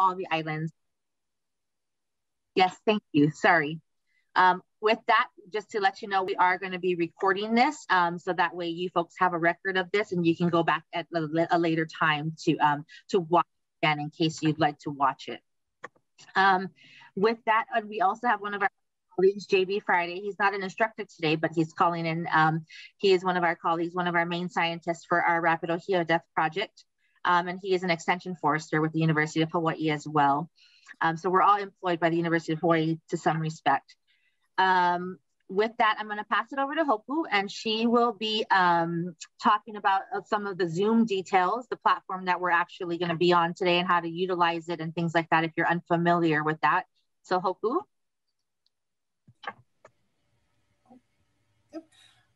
all the islands. Yes, thank you. Sorry. Um, with that, just to let you know, we are going to be recording this, um, so that way you folks have a record of this, and you can go back at a, a later time to um, to watch again in case you'd like to watch it. Um, with that, uh, we also have one of our colleagues, JB Friday. He's not an instructor today, but he's calling in. Um, he is one of our colleagues, one of our main scientists for our Rapid Ohia Death Project, um, and he is an extension forester with the University of Hawaii as well. Um, so we're all employed by the University of Hawaii to some respect. Um, with that, I'm going to pass it over to Hopu, and she will be um, talking about uh, some of the Zoom details, the platform that we're actually going to be on today, and how to utilize it and things like that if you're unfamiliar with that. So Hopu.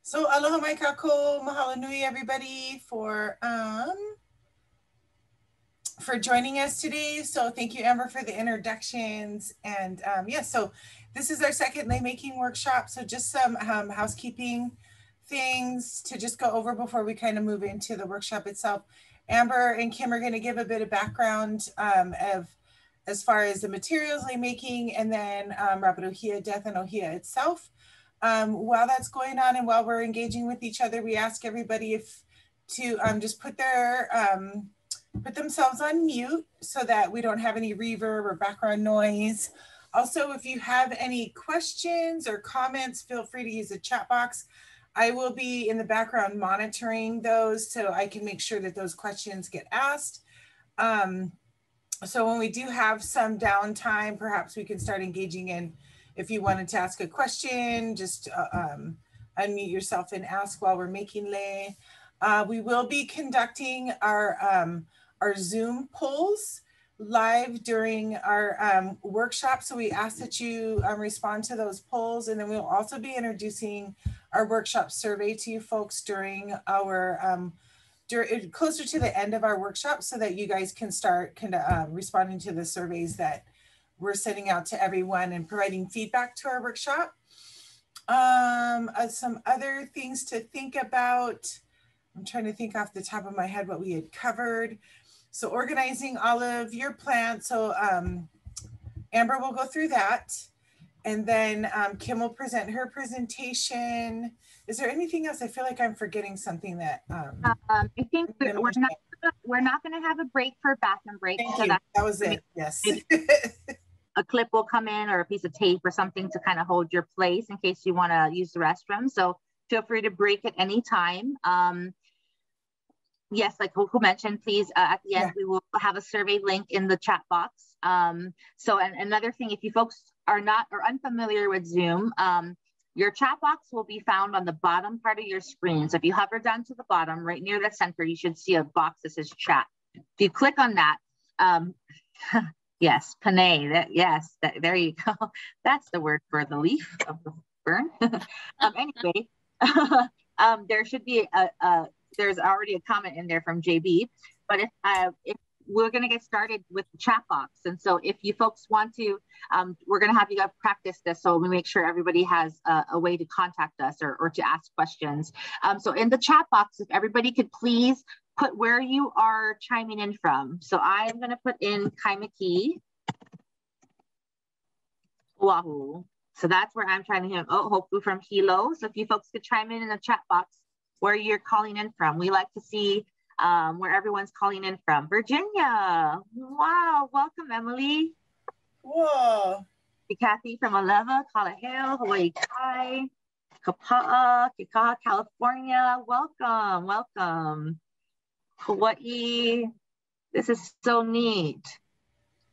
So aloha mai kakou, mahalo nui everybody for um, for joining us today. So thank you, Amber, for the introductions. And um, yeah, so this is our second lei making workshop. So just some um, housekeeping things to just go over before we kind of move into the workshop itself. Amber and Kim are going to give a bit of background um, of as far as the materials lei making and then um, Rapid Ohia Death and Ohia itself. Um, while that's going on and while we're engaging with each other, we ask everybody if to um, just put their um, put themselves on mute so that we don't have any reverb or background noise. Also, if you have any questions or comments, feel free to use the chat box. I will be in the background monitoring those so I can make sure that those questions get asked. Um, so when we do have some downtime, perhaps we can start engaging in, if you wanted to ask a question, just uh, um, unmute yourself and ask while we're making lei. Uh, we will be conducting our um, our Zoom polls live during our um, workshop. So we ask that you um, respond to those polls. And then we'll also be introducing our workshop survey to you folks during our, um, during, closer to the end of our workshop so that you guys can start kind of uh, responding to the surveys that we're sending out to everyone and providing feedback to our workshop. Um, uh, some other things to think about. I'm trying to think off the top of my head what we had covered. So organizing all of your plants. So um, Amber will go through that. And then um, Kim will present her presentation. Is there anything else? I feel like I'm forgetting something that. Um, um I think we're, not we're not going to have a break for bathroom break. Thank so you. That was it. Yes. a clip will come in or a piece of tape or something to kind of hold your place in case you want to use the restroom. So feel free to break at any time. Um, yes, like who mentioned, please, uh, at the end, yeah. we will have a survey link in the chat box. Um, so and another thing, if you folks are not or unfamiliar with Zoom, um, your chat box will be found on the bottom part of your screen. So if you hover down to the bottom, right near the center, you should see a box that says chat. If you click on that, um, yes, panay, that, yes, that, there you go. That's the word for the leaf of the fern. um, anyway, um, there should be a, a there's already a comment in there from JB, but if, uh, if we're going to get started with the chat box. And so if you folks want to, um, we're going to have you guys practice this. So we make sure everybody has a, a way to contact us or, or to ask questions. Um, so in the chat box, if everybody could please put where you are chiming in from. So I'm going to put in Kaimuki, Oahu. So that's where I'm trying to hear. Oh, hopefully from Hilo. So if you folks could chime in in the chat box, where you're calling in from. We like to see um, where everyone's calling in from. Virginia. Wow. Welcome, Emily. Whoa. Kathy from Aleva, Kalaheo, Hawaii Kai, Kapa'a, Kekaha, California. Welcome. Welcome. Hawaii. This is so neat.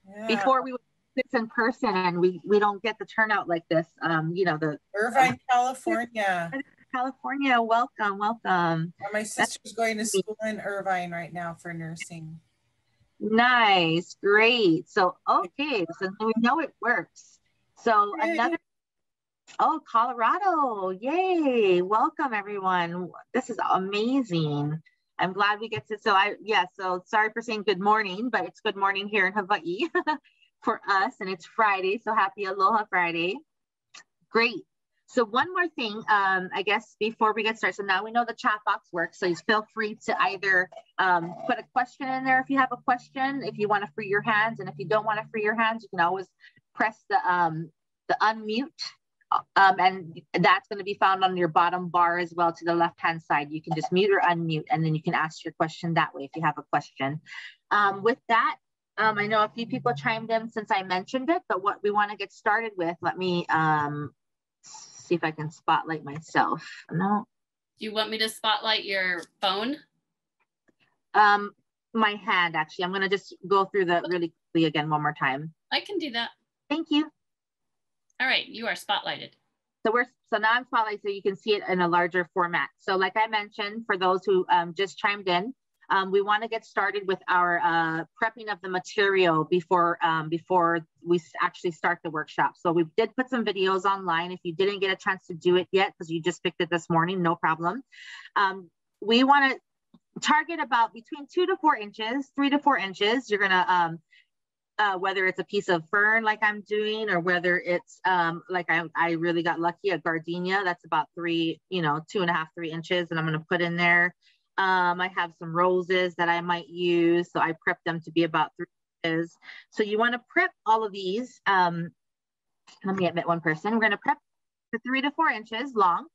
Yeah. Before we this in person and we we don't get the turnout like this um you know the irvine california California. Welcome, welcome. my sister's That's going to school in Irvine right now for nursing. Nice, great. So, okay, so we know it works. So Yay. another, oh, Colorado, yay. Welcome everyone. This is amazing. I'm glad we get to, so I, yeah, so sorry for saying good morning, but it's good morning here in Hawaii for us and it's Friday. So happy Aloha Friday. Great. So one more thing, um, I guess before we get started, so now we know the chat box works. So you feel free to either um, put a question in there if you have a question, if you want to free your hands, and if you don't want to free your hands, you can always press the um, the unmute, um, and that's going to be found on your bottom bar as well to the left hand side. You can just mute or unmute, and then you can ask your question that way if you have a question. Um, with that, um, I know a few people chimed in since I mentioned it, but what we want to get started with, let me um, see if I can spotlight myself. No. Do you want me to spotlight your phone? Um, my hand, actually. I'm going to just go through that really quickly again one more time. I can do that. Thank you. All right, you are spotlighted. So we're so now I'm spotlight so you can see it in a larger format. So like I mentioned, for those who um, just chimed in, um, we want to get started with our uh, prepping of the material before um, before we actually start the workshop. So we did put some videos online. If you didn't get a chance to do it yet, because you just picked it this morning, no problem. Um, we want to target about between two to four inches, three to four inches. You're gonna um, uh, whether it's a piece of fern like I'm doing or whether it's um, like I, I really got lucky, a gardenia that's about three, you know, two and a half, three inches and I'm gonna put in there. Um, I have some roses that I might use. So I prep them to be about three inches. So you wanna prep all of these. Um, let me admit one person. We're gonna prep for three to four inches long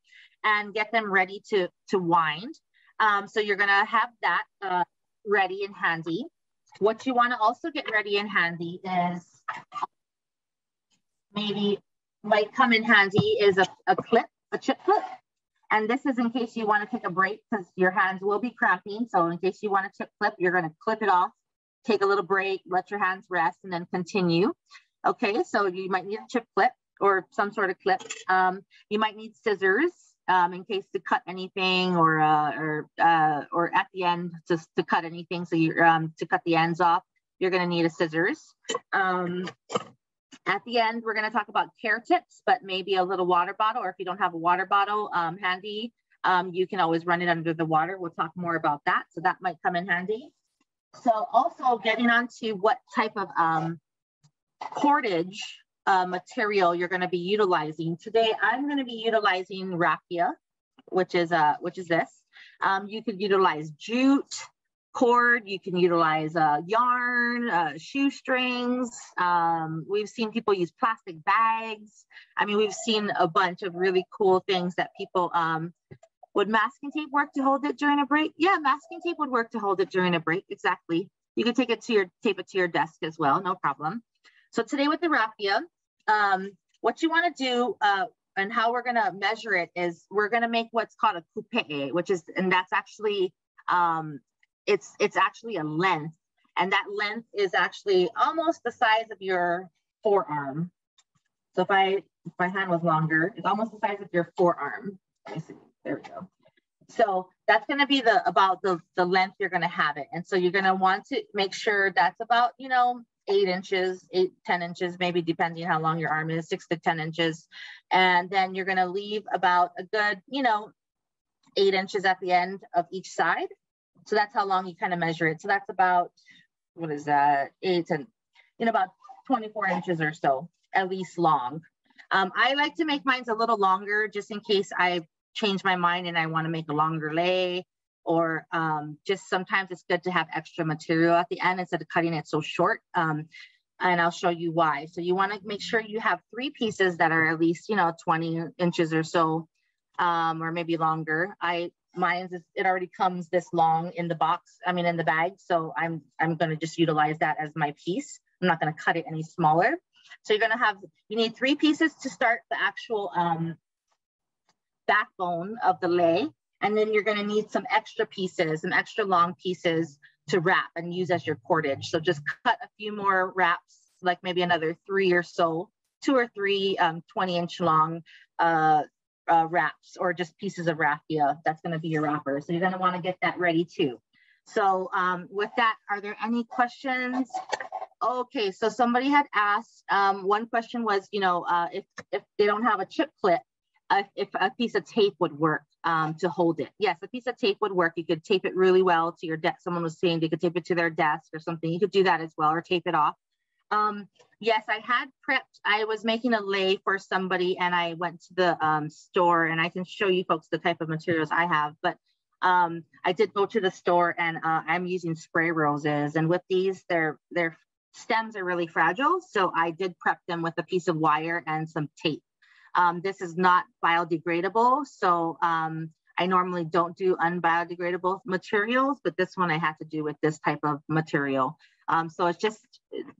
and get them ready to, to wind. Um, so you're gonna have that uh, ready and handy. What you wanna also get ready and handy is maybe might come in handy is a, a clip, a chip clip. And this is in case you want to take a break because your hands will be cramping. So in case you want to clip, you're going to clip it off, take a little break, let your hands rest, and then continue. Okay, so you might need a chip clip or some sort of clip. Um, you might need scissors um, in case to cut anything or uh, or uh, or at the end just to cut anything. So you're um, to cut the ends off, you're going to need a scissors. Um, at the end, we're going to talk about care tips, but maybe a little water bottle, or if you don't have a water bottle um, handy, um, you can always run it under the water. We'll talk more about that. So that might come in handy. So also getting on to what type of um, cordage uh, material you're going to be utilizing. Today, I'm going to be utilizing raffia, which is uh, which is this. Um, you could utilize jute, cord, you can utilize uh, yarn, uh, shoestrings. Um, we've seen people use plastic bags. I mean, we've seen a bunch of really cool things that people, um, would masking tape work to hold it during a break? Yeah, masking tape would work to hold it during a break, exactly. You can take it to your, tape it to your desk as well, no problem. So today with the raffia, um, what you wanna do, uh, and how we're gonna measure it is we're gonna make what's called a coupe, which is, and that's actually um, it's it's actually a length and that length is actually almost the size of your forearm. So if I if my hand was longer, it's almost the size of your forearm. Let me see. There we go. So that's going to be the about the the length you're going to have it, and so you're going to want to make sure that's about you know eight inches, eight ten inches, maybe depending how long your arm is, six to ten inches, and then you're going to leave about a good you know eight inches at the end of each side so that's how long you kind of measure it. So that's about, what is that, eight and, in about 24 inches or so, at least long. Um, I like to make mine a little longer just in case I change my mind and I want to make a longer lei or um, just sometimes it's good to have extra material at the end instead of cutting it so short. Um, and I'll show you why. So you want to make sure you have three pieces that are at least, you know, 20 inches or so, um, or maybe longer. I Mine's is, it already comes this long in the box, I mean, in the bag. So I'm, I'm gonna just utilize that as my piece. I'm not gonna cut it any smaller. So you're gonna have, you need three pieces to start the actual um, backbone of the lei. And then you're gonna need some extra pieces, some extra long pieces to wrap and use as your cordage. So just cut a few more wraps, like maybe another three or so, two or three um, 20 inch long uh, uh, wraps or just pieces of raffia. That's going to be your wrapper. So you're going to want to get that ready too. So um, with that, are there any questions? Okay, so somebody had asked, um, one question was, you know, uh, if, if they don't have a chip clip, uh, if a piece of tape would work um, to hold it. Yes, a piece of tape would work. You could tape it really well to your desk. Someone was saying they could tape it to their desk or something. You could do that as well or tape it off. Um, yes, I had prepped. I was making a lei for somebody and I went to the um, store and I can show you folks the type of materials I have. But um, I did go to the store and uh, I'm using spray roses. And with these, their, their stems are really fragile. So I did prep them with a piece of wire and some tape. Um, this is not biodegradable. So um, I normally don't do unbiodegradable materials, but this one I had to do with this type of material. Um, so it's just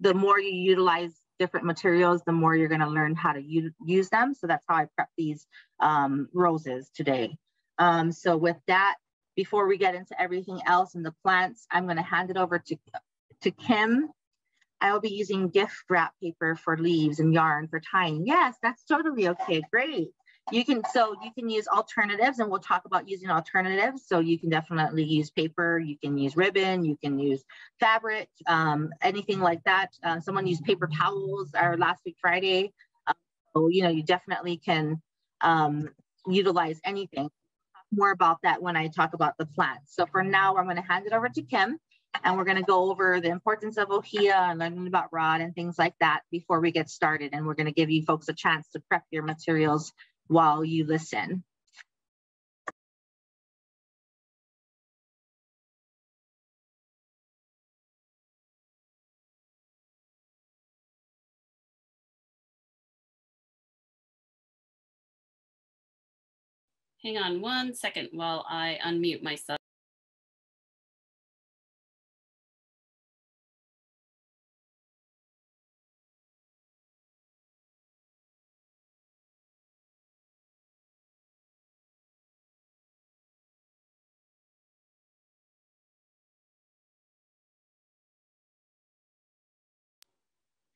the more you utilize different materials, the more you're going to learn how to use them. So that's how I prep these um, roses today. Um, so with that, before we get into everything else and the plants, I'm going to hand it over to, to Kim. I will be using gift wrap paper for leaves and yarn for tying. Yes, that's totally okay. Great you can so you can use alternatives and we'll talk about using alternatives. So you can definitely use paper you can use ribbon you can use fabric um, anything like that. Uh, someone used paper towels our last week friday. Um, so you know you definitely can um, utilize anything. More about that when i talk about the plants. So for now i'm going to hand it over to kim and we're going to go over the importance of ohia and learning about ROD and things like that before we get started and we're going to give you folks a chance to prep your materials while you listen. Hang on one second while I unmute myself.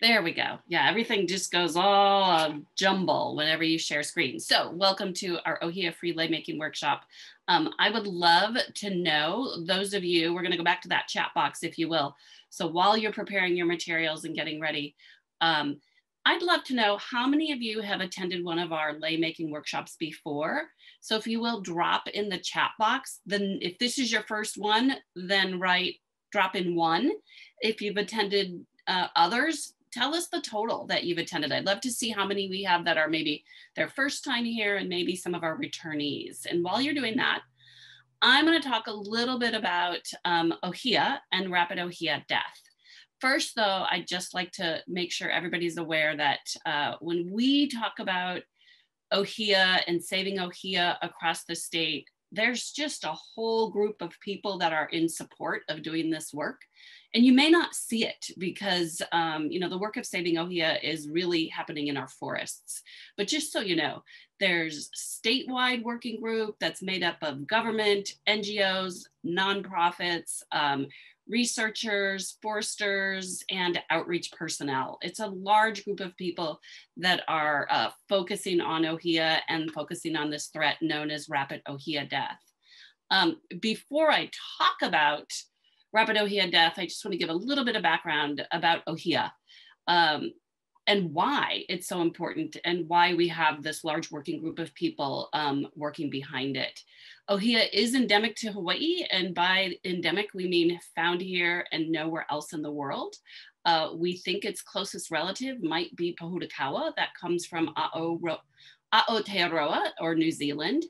There we go. Yeah, everything just goes all uh, jumble whenever you share screen. So welcome to our Ohia Free Lei Making Workshop. Um, I would love to know, those of you, we're gonna go back to that chat box if you will. So while you're preparing your materials and getting ready, um, I'd love to know how many of you have attended one of our lei making workshops before. So if you will drop in the chat box, then if this is your first one, then write drop in one. If you've attended uh, others, tell us the total that you've attended. I'd love to see how many we have that are maybe their first time here and maybe some of our returnees. And while you're doing that, I'm going to talk a little bit about um, Ohia and rapid Ohia death. First, though, I'd just like to make sure everybody's aware that uh, when we talk about Ohia and saving Ohia across the state, there's just a whole group of people that are in support of doing this work. And you may not see it because um, you know the work of saving ohia is really happening in our forests. But just so you know there's statewide working group that's made up of government ngos nonprofits um, researchers foresters and outreach personnel it's a large group of people that are uh, focusing on ohia and focusing on this threat known as rapid ohia death um, before i talk about rapid Ohia death, I just want to give a little bit of background about Ohia um, and why it's so important and why we have this large working group of people um, working behind it. Ohia is endemic to Hawaii, and by endemic, we mean found here and nowhere else in the world. Uh, we think its closest relative might be Pohutukawa, that comes from Aotearoa or New Zealand.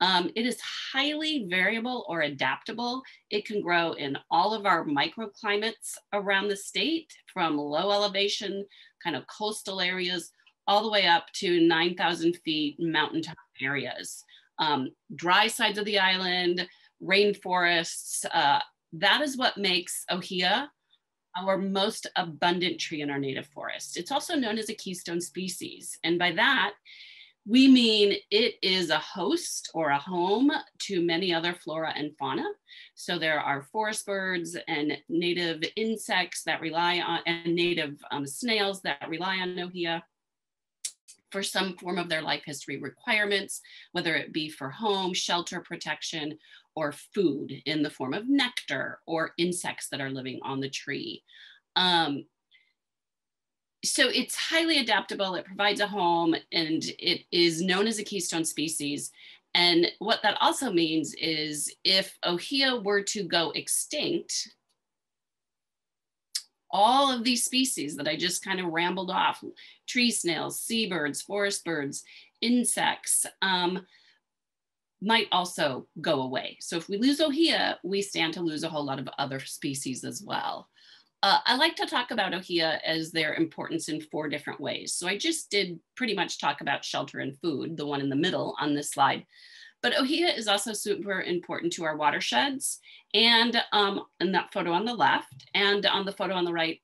Um, it is highly variable or adaptable. It can grow in all of our microclimates around the state from low elevation, kind of coastal areas, all the way up to 9,000 feet mountaintop areas. Um, dry sides of the island, rainforests, uh, that is what makes Ohia our most abundant tree in our native forest. It's also known as a keystone species. And by that, we mean it is a host or a home to many other flora and fauna. So there are forest birds and native insects that rely on, and native um, snails that rely on Ohia for some form of their life history requirements, whether it be for home, shelter protection, or food in the form of nectar or insects that are living on the tree. Um, so it's highly adaptable. It provides a home and it is known as a keystone species. And what that also means is if Ohia were to go extinct, all of these species that I just kind of rambled off, tree snails, seabirds, forest birds, insects, um, might also go away. So if we lose ohia, we stand to lose a whole lot of other species as well. Uh, I like to talk about ohia as their importance in four different ways. So I just did pretty much talk about shelter and food, the one in the middle on this slide. But ohia is also super important to our watersheds and um, in that photo on the left and on the photo on the right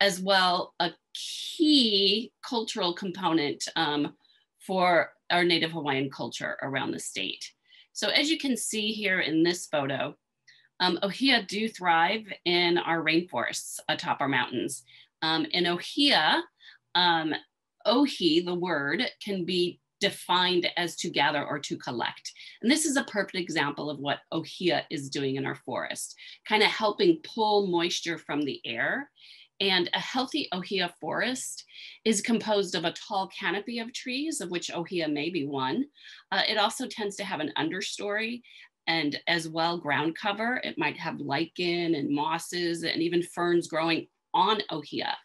as well, a key cultural component um, for our Native Hawaiian culture around the state. So as you can see here in this photo, um, ohia do thrive in our rainforests atop our mountains. Um, in ohia, um, ohi, the word, can be defined as to gather or to collect. And this is a perfect example of what ohia is doing in our forest, kind of helping pull moisture from the air. And a healthy ohia forest is composed of a tall canopy of trees, of which ohia may be one. Uh, it also tends to have an understory and as well ground cover. It might have lichen and mosses and even ferns growing on ohia.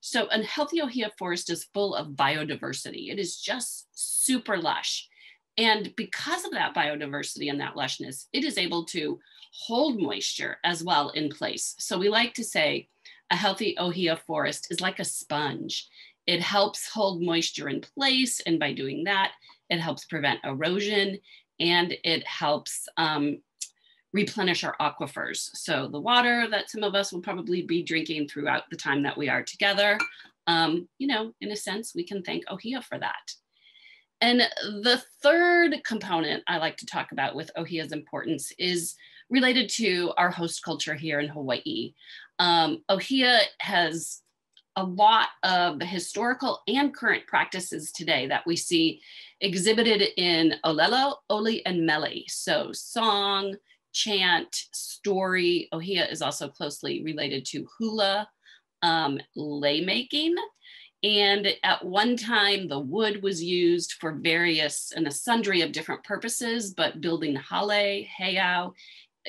So a healthy ohia forest is full of biodiversity. It is just super lush. And because of that biodiversity and that lushness, it is able to hold moisture as well in place. So we like to say a healthy ohia forest is like a sponge. It helps hold moisture in place. And by doing that, it helps prevent erosion and it helps um, replenish our aquifers. So the water that some of us will probably be drinking throughout the time that we are together, um, you know, in a sense, we can thank Ohia for that. And the third component I like to talk about with Ohia's importance is related to our host culture here in Hawaii. Um, Ohia has a lot of historical and current practices today that we see exhibited in Olelo, Oli, and Mele. So song, chant, story. Ohia is also closely related to hula, um, lei making. And at one time, the wood was used for various and a sundry of different purposes, but building hale, heiau,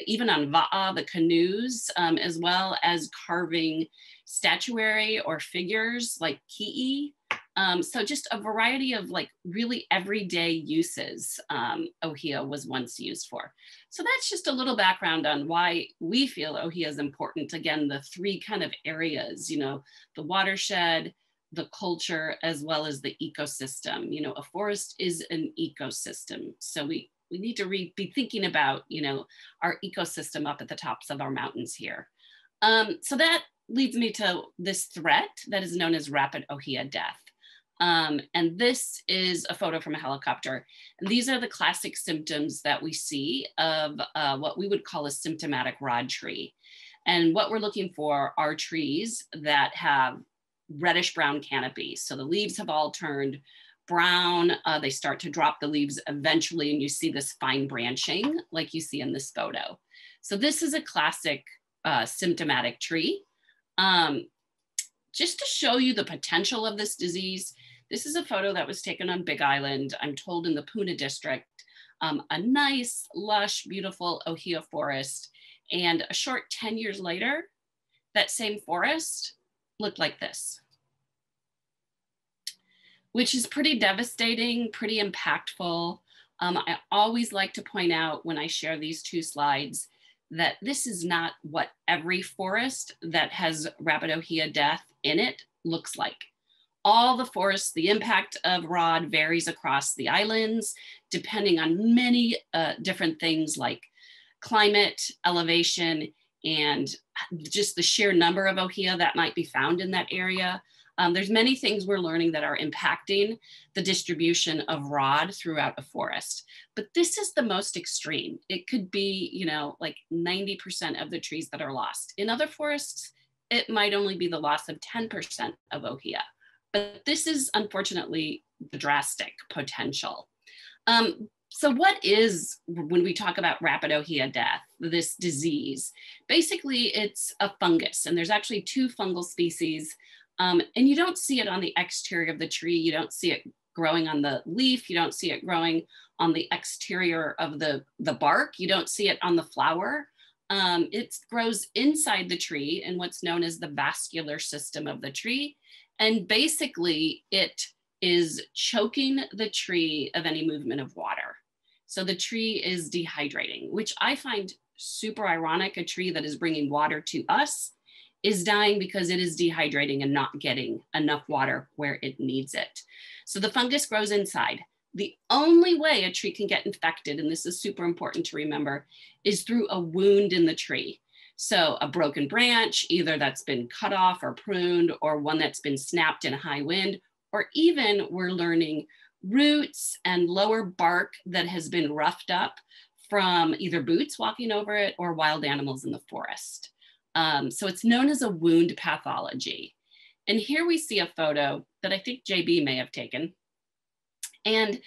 even on va'a, the canoes, um, as well as carving statuary or figures like ki'i, um, so just a variety of like really everyday uses um, ohia was once used for. So that's just a little background on why we feel ohia is important. Again, the three kind of areas, you know, the watershed, the culture, as well as the ecosystem. You know, a forest is an ecosystem. So we, we need to be thinking about, you know, our ecosystem up at the tops of our mountains here. Um, so that leads me to this threat that is known as rapid ohia death. Um, and this is a photo from a helicopter. And these are the classic symptoms that we see of uh, what we would call a symptomatic ROD tree. And what we're looking for are trees that have reddish brown canopies. So the leaves have all turned brown. Uh, they start to drop the leaves eventually, and you see this fine branching like you see in this photo. So this is a classic uh, symptomatic tree. Um, just to show you the potential of this disease, this is a photo that was taken on Big Island, I'm told in the Puna district. Um, a nice, lush, beautiful ohia forest. And a short 10 years later, that same forest looked like this, which is pretty devastating, pretty impactful. Um, I always like to point out when I share these two slides that this is not what every forest that has rapid ohia death in it looks like all the forests, the impact of ROD varies across the islands, depending on many uh, different things like climate, elevation, and just the sheer number of ohia that might be found in that area. Um, there's many things we're learning that are impacting the distribution of ROD throughout a forest. But this is the most extreme. It could be, you know, like 90% of the trees that are lost. In other forests, it might only be the loss of 10% of ohia. But this is unfortunately the drastic potential. Um, so what is, when we talk about rapid ohia death, this disease? Basically, it's a fungus, and there's actually two fungal species, um, and you don't see it on the exterior of the tree. You don't see it growing on the leaf. You don't see it growing on the exterior of the, the bark. You don't see it on the flower. Um, it grows inside the tree in what's known as the vascular system of the tree. And basically, it is choking the tree of any movement of water. So the tree is dehydrating, which I find super ironic. A tree that is bringing water to us is dying because it is dehydrating and not getting enough water where it needs it. So the fungus grows inside. The only way a tree can get infected, and this is super important to remember, is through a wound in the tree. So a broken branch, either that's been cut off or pruned, or one that's been snapped in a high wind, or even we're learning roots and lower bark that has been roughed up from either boots walking over it or wild animals in the forest. Um, so it's known as a wound pathology. And here we see a photo that I think JB may have taken. And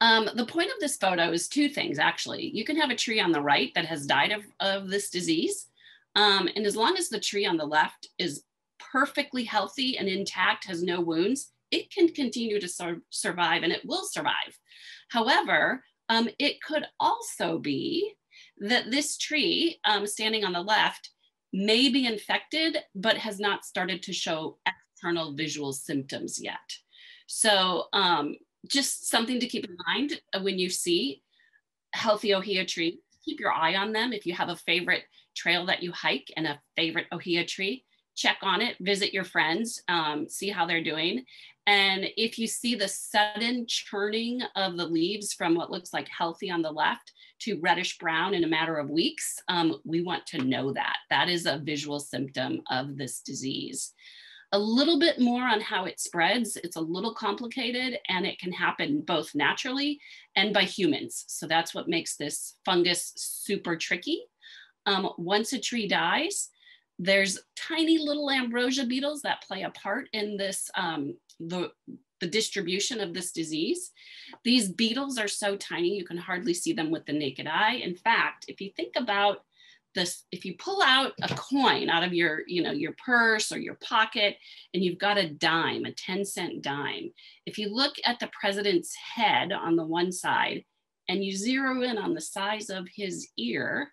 um, the point of this photo is two things, actually. You can have a tree on the right that has died of, of this disease. Um, and as long as the tree on the left is perfectly healthy and intact, has no wounds, it can continue to sur survive and it will survive. However, um, it could also be that this tree um, standing on the left may be infected, but has not started to show external visual symptoms yet. So um, just something to keep in mind when you see healthy ohia tree, keep your eye on them. If you have a favorite trail that you hike and a favorite ohia tree, check on it, visit your friends, um, see how they're doing. And if you see the sudden churning of the leaves from what looks like healthy on the left to reddish brown in a matter of weeks, um, we want to know that. That is a visual symptom of this disease. A little bit more on how it spreads. It's a little complicated and it can happen both naturally and by humans. So that's what makes this fungus super tricky. Um, once a tree dies, there's tiny little ambrosia beetles that play a part in this, um, the, the distribution of this disease. These beetles are so tiny, you can hardly see them with the naked eye. In fact, if you think about this, if you pull out a coin out of your, you know, your purse or your pocket, and you've got a dime, a 10 cent dime, if you look at the president's head on the one side and you zero in on the size of his ear,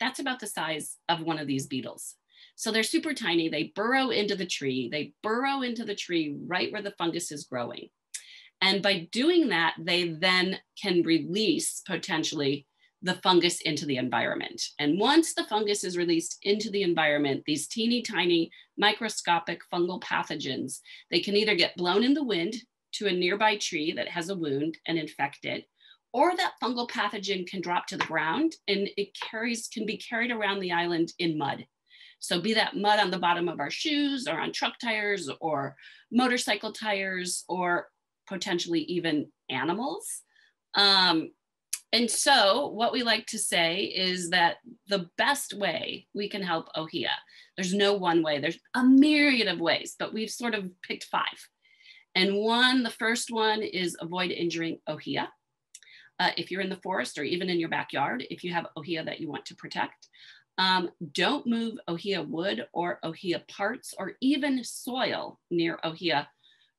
that's about the size of one of these beetles. So they're super tiny. They burrow into the tree. They burrow into the tree right where the fungus is growing. And by doing that, they then can release potentially the fungus into the environment. And once the fungus is released into the environment, these teeny tiny microscopic fungal pathogens, they can either get blown in the wind to a nearby tree that has a wound and infect it, or that fungal pathogen can drop to the ground and it carries can be carried around the island in mud. So be that mud on the bottom of our shoes or on truck tires or motorcycle tires or potentially even animals. Um, and so what we like to say is that the best way we can help ohia, there's no one way, there's a myriad of ways, but we've sort of picked five. And one, the first one is avoid injuring ohia. Uh, if you're in the forest or even in your backyard, if you have ohia that you want to protect. Um, don't move ohia wood or ohia parts or even soil near ohia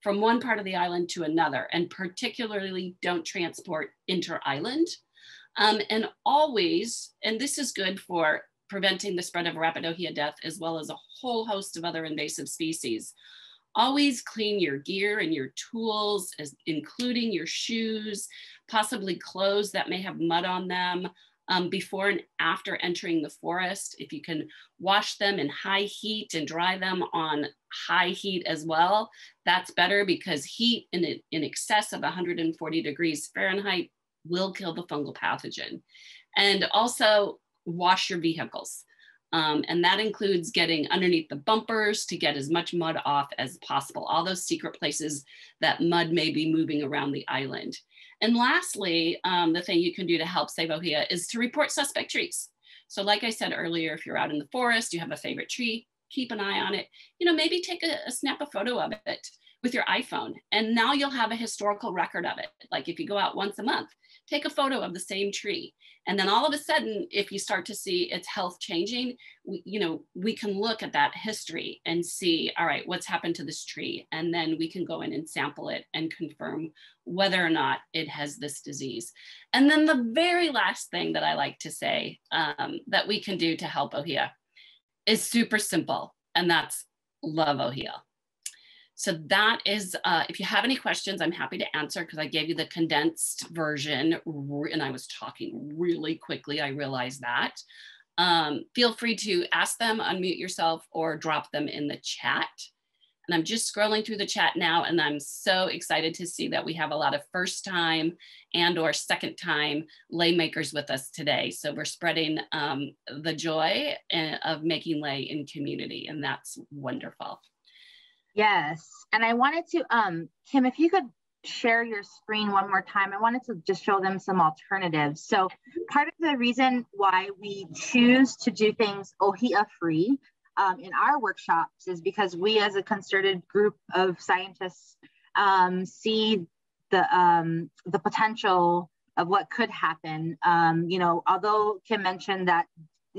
from one part of the island to another, and particularly don't transport inter-island. Um, and always, and this is good for preventing the spread of rapid ohia death as well as a whole host of other invasive species. Always clean your gear and your tools, as, including your shoes, possibly clothes that may have mud on them um, before and after entering the forest. If you can wash them in high heat and dry them on high heat as well, that's better because heat in, in excess of 140 degrees Fahrenheit will kill the fungal pathogen. And also wash your vehicles. Um, and that includes getting underneath the bumpers to get as much mud off as possible, all those secret places that mud may be moving around the island. And lastly, um, the thing you can do to help save ohia is to report suspect trees. So like I said earlier, if you're out in the forest, you have a favorite tree, keep an eye on it. You know, maybe take a, a snap a photo of it. With your iPhone. And now you'll have a historical record of it. Like if you go out once a month, take a photo of the same tree. And then all of a sudden, if you start to see its health changing, we, you know, we can look at that history and see, all right, what's happened to this tree? And then we can go in and sample it and confirm whether or not it has this disease. And then the very last thing that I like to say um, that we can do to help ohia is super simple, and that's love ohia. So that is, uh, if you have any questions, I'm happy to answer because I gave you the condensed version and I was talking really quickly. I realized that. Um, feel free to ask them, unmute yourself, or drop them in the chat. And I'm just scrolling through the chat now, and I'm so excited to see that we have a lot of first time and or second time lei makers with us today. So we're spreading um, the joy eh, of making lei in community, and that's wonderful. Yes. And I wanted to, um, Kim, if you could share your screen one more time, I wanted to just show them some alternatives. So part of the reason why we choose to do things OHIA free um, in our workshops is because we as a concerted group of scientists um, see the, um, the potential of what could happen. Um, you know, although Kim mentioned that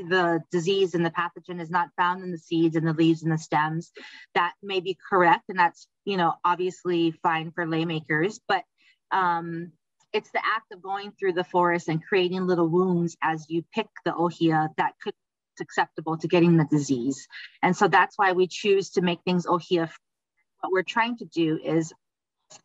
the disease and the pathogen is not found in the seeds and the leaves and the stems. That may be correct, and that's you know obviously fine for lei makers but um, it's the act of going through the forest and creating little wounds as you pick the ohia that could be acceptable to getting the disease. And so that's why we choose to make things ohia. What we're trying to do is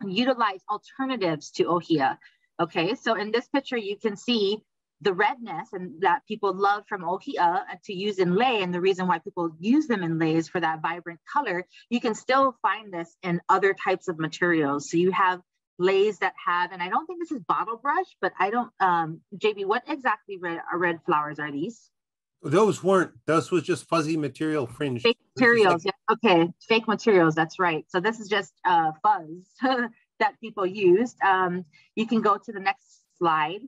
utilize alternatives to ohia. Okay, so in this picture, you can see the redness and that people love from ohia to use in lei and the reason why people use them in lei is for that vibrant color you can still find this in other types of materials. So you have leis that have and i don't think this is bottle brush but i don't um jb what exactly red are red flowers are these? Those weren't those was just fuzzy material fringe. Fake materials like yeah, okay fake materials that's right. So this is just uh fuzz that people used. Um you can go to the next slide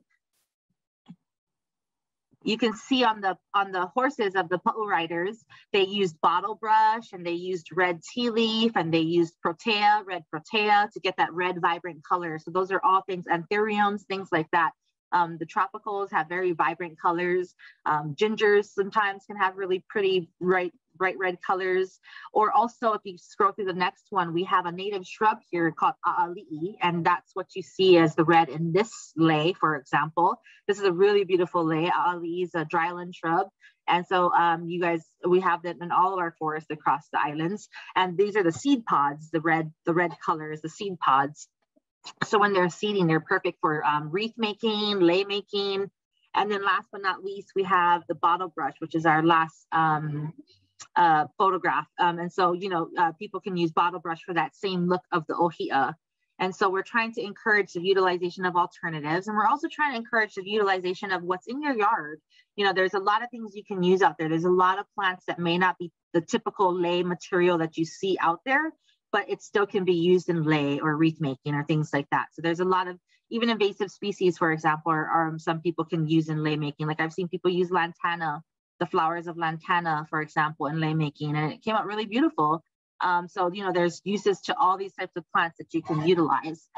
you can see on the on the horses of the polo riders, they used bottle brush and they used red tea leaf and they used protea, red protea to get that red vibrant color. So those are all things, anthuriums, things like that. Um, the tropicals have very vibrant colors. Um, gingers sometimes can have really pretty bright bright red colors. Or also, if you scroll through the next one, we have a native shrub here called a'ali'i, and that's what you see as the red in this lei, for example. This is a really beautiful lei. A'ali'i is a dryland shrub. And so um, you guys, we have that in all of our forests across the islands. And these are the seed pods, the red, the red colors, the seed pods. So when they're seeding, they're perfect for um, wreath making, lei making. And then last but not least, we have the bottle brush, which is our last um, uh, photograph. Um, and so, you know, uh, people can use bottle brush for that same look of the ohia. And so we're trying to encourage the utilization of alternatives. And we're also trying to encourage the utilization of what's in your yard. You know, there's a lot of things you can use out there. There's a lot of plants that may not be the typical lei material that you see out there, but it still can be used in lei or wreath making or things like that. So there's a lot of even invasive species, for example, or, or some people can use in lei making. Like I've seen people use lantana the flowers of lantana, for example, in lei making, and it came out really beautiful. Um, so, you know, there's uses to all these types of plants that you can utilize.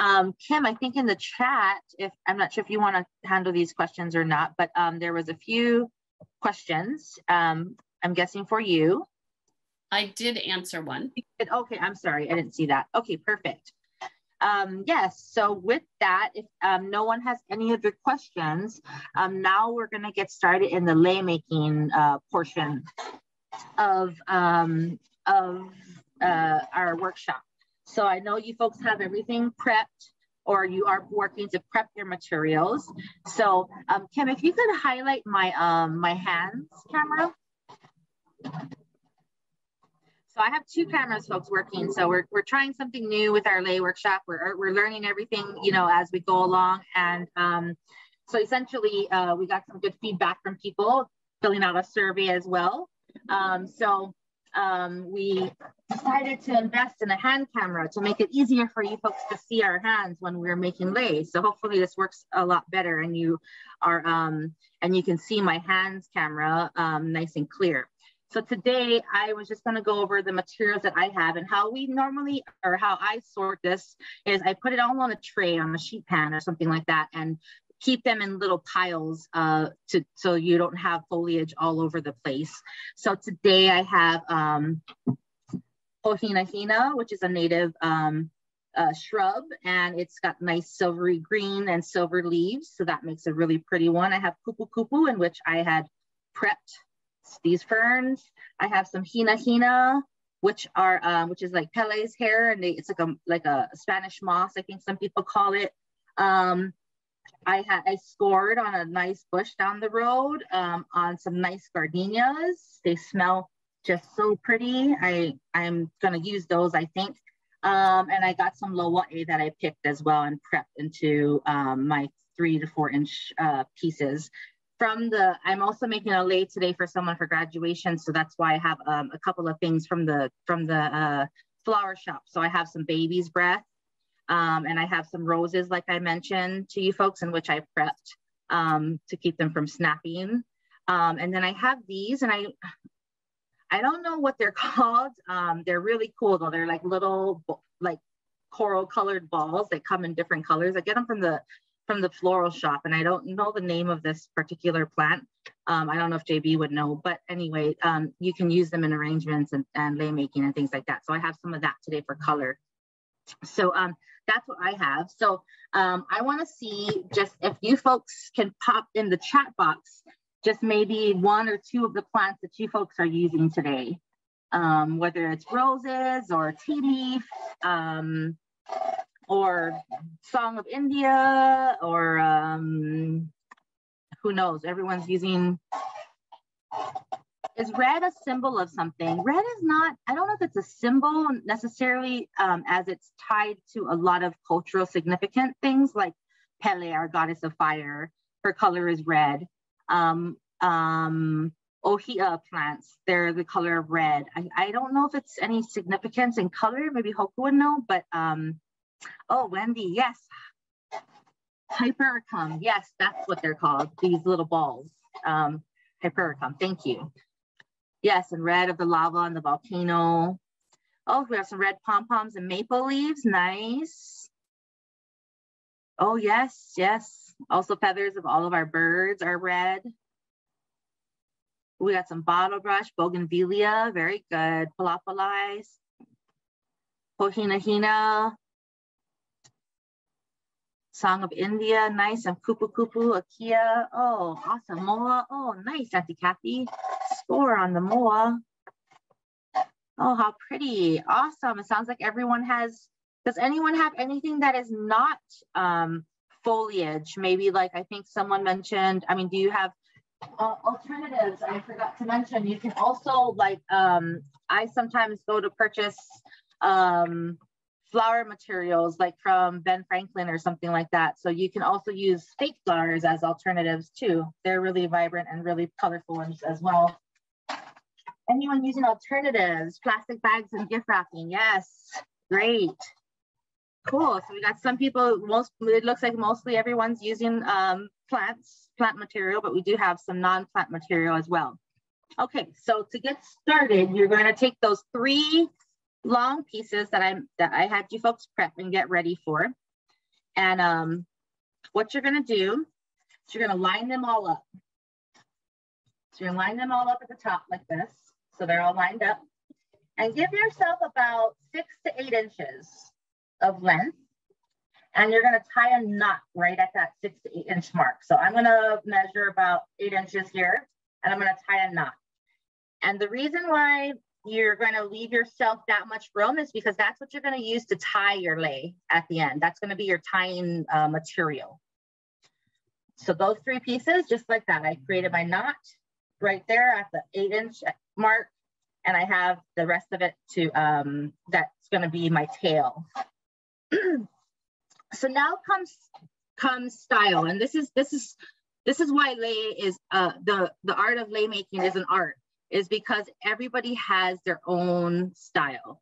Um, Kim, I think in the chat, if I'm not sure if you want to handle these questions or not, but um, there was a few questions, um, I'm guessing for you. I did answer one. Okay, I'm sorry, I didn't see that. Okay, perfect. Um, yes, so with that, if um, no one has any other questions, um, now we're gonna get started in the lei making uh, portion of, um, of uh, our workshop. So I know you folks have everything prepped or you are working to prep your materials. So um, Kim, if you could highlight my, um, my hands camera. So I have two cameras folks working. So we're, we're trying something new with our lei workshop. We're, we're learning everything, you know, as we go along. And um, so essentially uh, we got some good feedback from people filling out a survey as well. Um, so um, we decided to invest in a hand camera to make it easier for you folks to see our hands when we're making lei. So hopefully this works a lot better and you are, um, and you can see my hands camera um, nice and clear. So today I was just gonna go over the materials that I have and how we normally, or how I sort this is I put it all on a tray on a sheet pan or something like that and keep them in little piles uh, to, so you don't have foliage all over the place. So today I have um, Pohinahina, which is a native um, uh, shrub and it's got nice silvery green and silver leaves. So that makes a really pretty one. I have Kupukupu in which I had prepped these ferns. I have some Hinahina, which are, um, which is like Pele's hair and they, it's like a, like a Spanish moss, I think some people call it. Um, I had, I scored on a nice bush down the road um, on some nice gardenias. They smell just so pretty. I, I'm gonna use those, I think. Um, and I got some laua'e that I picked as well and prepped into um, my three to four inch uh, pieces. From the, I'm also making a lei today for someone for graduation. So that's why I have um, a couple of things from the, from the uh, flower shop. So I have some baby's breath um, and I have some roses, like I mentioned to you folks, in which I prepped um, to keep them from snapping. Um, and then I have these and I, I don't know what they're called. Um, they're really cool though. They're like little like coral colored balls that come in different colors. I get them from the from the floral shop and I don't know the name of this particular plant. Um, I don't know if JB would know, but anyway, um, you can use them in arrangements and, and lei making and things like that. So I have some of that today for color. So um, that's what I have. So um, I wanna see just if you folks can pop in the chat box just maybe one or two of the plants that you folks are using today, um, whether it's roses or tea leaf um, or Song of India or um, who knows, everyone's using, is red a symbol of something? Red is not, I don't know if it's a symbol necessarily um, as it's tied to a lot of cultural significant things like Pele, our goddess of fire, her color is red um, um, ohia plants. They're the color of red. I, I don't know if it's any significance in color. Maybe Hoku would know, but um, oh, Wendy, yes. Hypericum, yes, that's what they're called, these little balls. Um, Hypericum, thank you. Yes, and red of the lava and the volcano. Oh, we have some red pom-poms and maple leaves, nice. Oh, yes, yes. Also feathers of all of our birds are red. We got some bottle brush, bougainvillea, very good. Palapalais, Pohinahina, Song of India, nice. And Kupukupu, Akia. Oh, awesome. Moa. Oh, nice, Auntie Kathy. Score on the Moa. Oh, how pretty. Awesome. It sounds like everyone has, does anyone have anything that is not um, foliage? Maybe like I think someone mentioned, I mean, do you have uh, alternatives? I forgot to mention, you can also like, um, I sometimes go to purchase um, flower materials like from Ben Franklin or something like that. So you can also use fake flowers as alternatives too. They're really vibrant and really colorful ones as well. Anyone using alternatives, plastic bags and gift wrapping? Yes, great. Cool. So we got some people, most it looks like mostly everyone's using um, plants, plant material, but we do have some non-plant material as well. Okay, so to get started, you're going to take those three long pieces that I'm that I had you folks prep and get ready for. And um, what you're going to do is you're going to line them all up. So you're line them all up at the top like this. So they're all lined up. And give yourself about six to eight inches of length. And you're gonna tie a knot right at that six to eight inch mark. So I'm gonna measure about eight inches here and I'm gonna tie a knot. And the reason why you're gonna leave yourself that much room is because that's what you're gonna use to tie your lei at the end. That's gonna be your tying uh, material. So those three pieces, just like that, I created my knot right there at the eight inch mark and I have the rest of it to, um, that's gonna be my tail. so now comes comes style, and this is this is this is why lei is uh, the the art of lei making is an art is because everybody has their own style.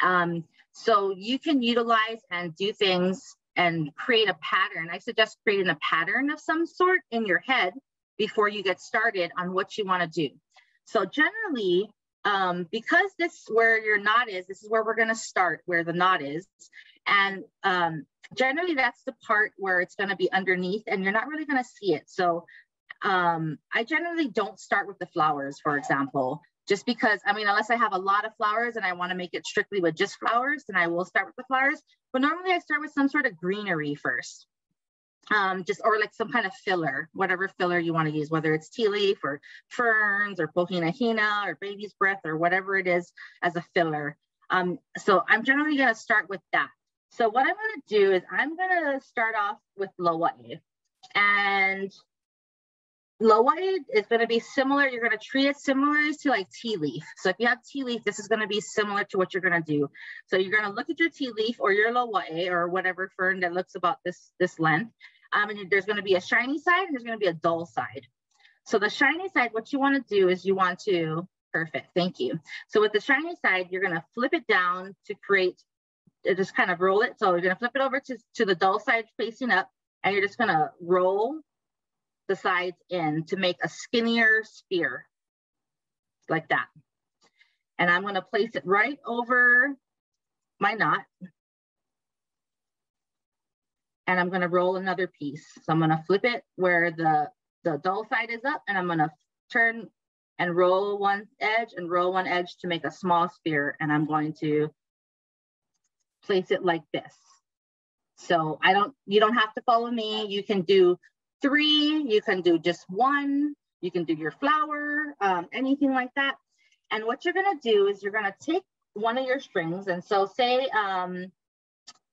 Um, so you can utilize and do things and create a pattern. I suggest creating a pattern of some sort in your head before you get started on what you want to do. So generally, um, because this where your knot is, this is where we're gonna start, where the knot is. And um, generally that's the part where it's gonna be underneath and you're not really gonna see it. So um, I generally don't start with the flowers, for example, just because, I mean, unless I have a lot of flowers and I wanna make it strictly with just flowers, then I will start with the flowers. But normally I start with some sort of greenery first um, just or like some kind of filler, whatever filler you want to use, whether it's tea leaf or ferns or pohinahina or baby's breath or whatever it is as a filler. Um, so I'm generally going to start with that. So what I'm going to do is I'm going to start off with laua'e. And laua'e is going to be similar. You're going to treat it similarly to like tea leaf. So if you have tea leaf, this is going to be similar to what you're going to do. So you're going to look at your tea leaf or your laua'e or whatever fern that looks about this, this length. Um, and there's going to be a shiny side and there's going to be a dull side. So the shiny side, what you want to do is you want to, perfect, thank you. So with the shiny side, you're going to flip it down to create, uh, just kind of roll it. So you're going to flip it over to, to the dull side facing up and you're just going to roll the sides in to make a skinnier sphere like that. And I'm going to place it right over my knot and I'm gonna roll another piece. So I'm gonna flip it where the, the dull side is up and I'm gonna turn and roll one edge and roll one edge to make a small sphere. And I'm going to place it like this. So I don't, you don't have to follow me. You can do three, you can do just one, you can do your flower, um, anything like that. And what you're gonna do is you're gonna take one of your strings. And so say, um,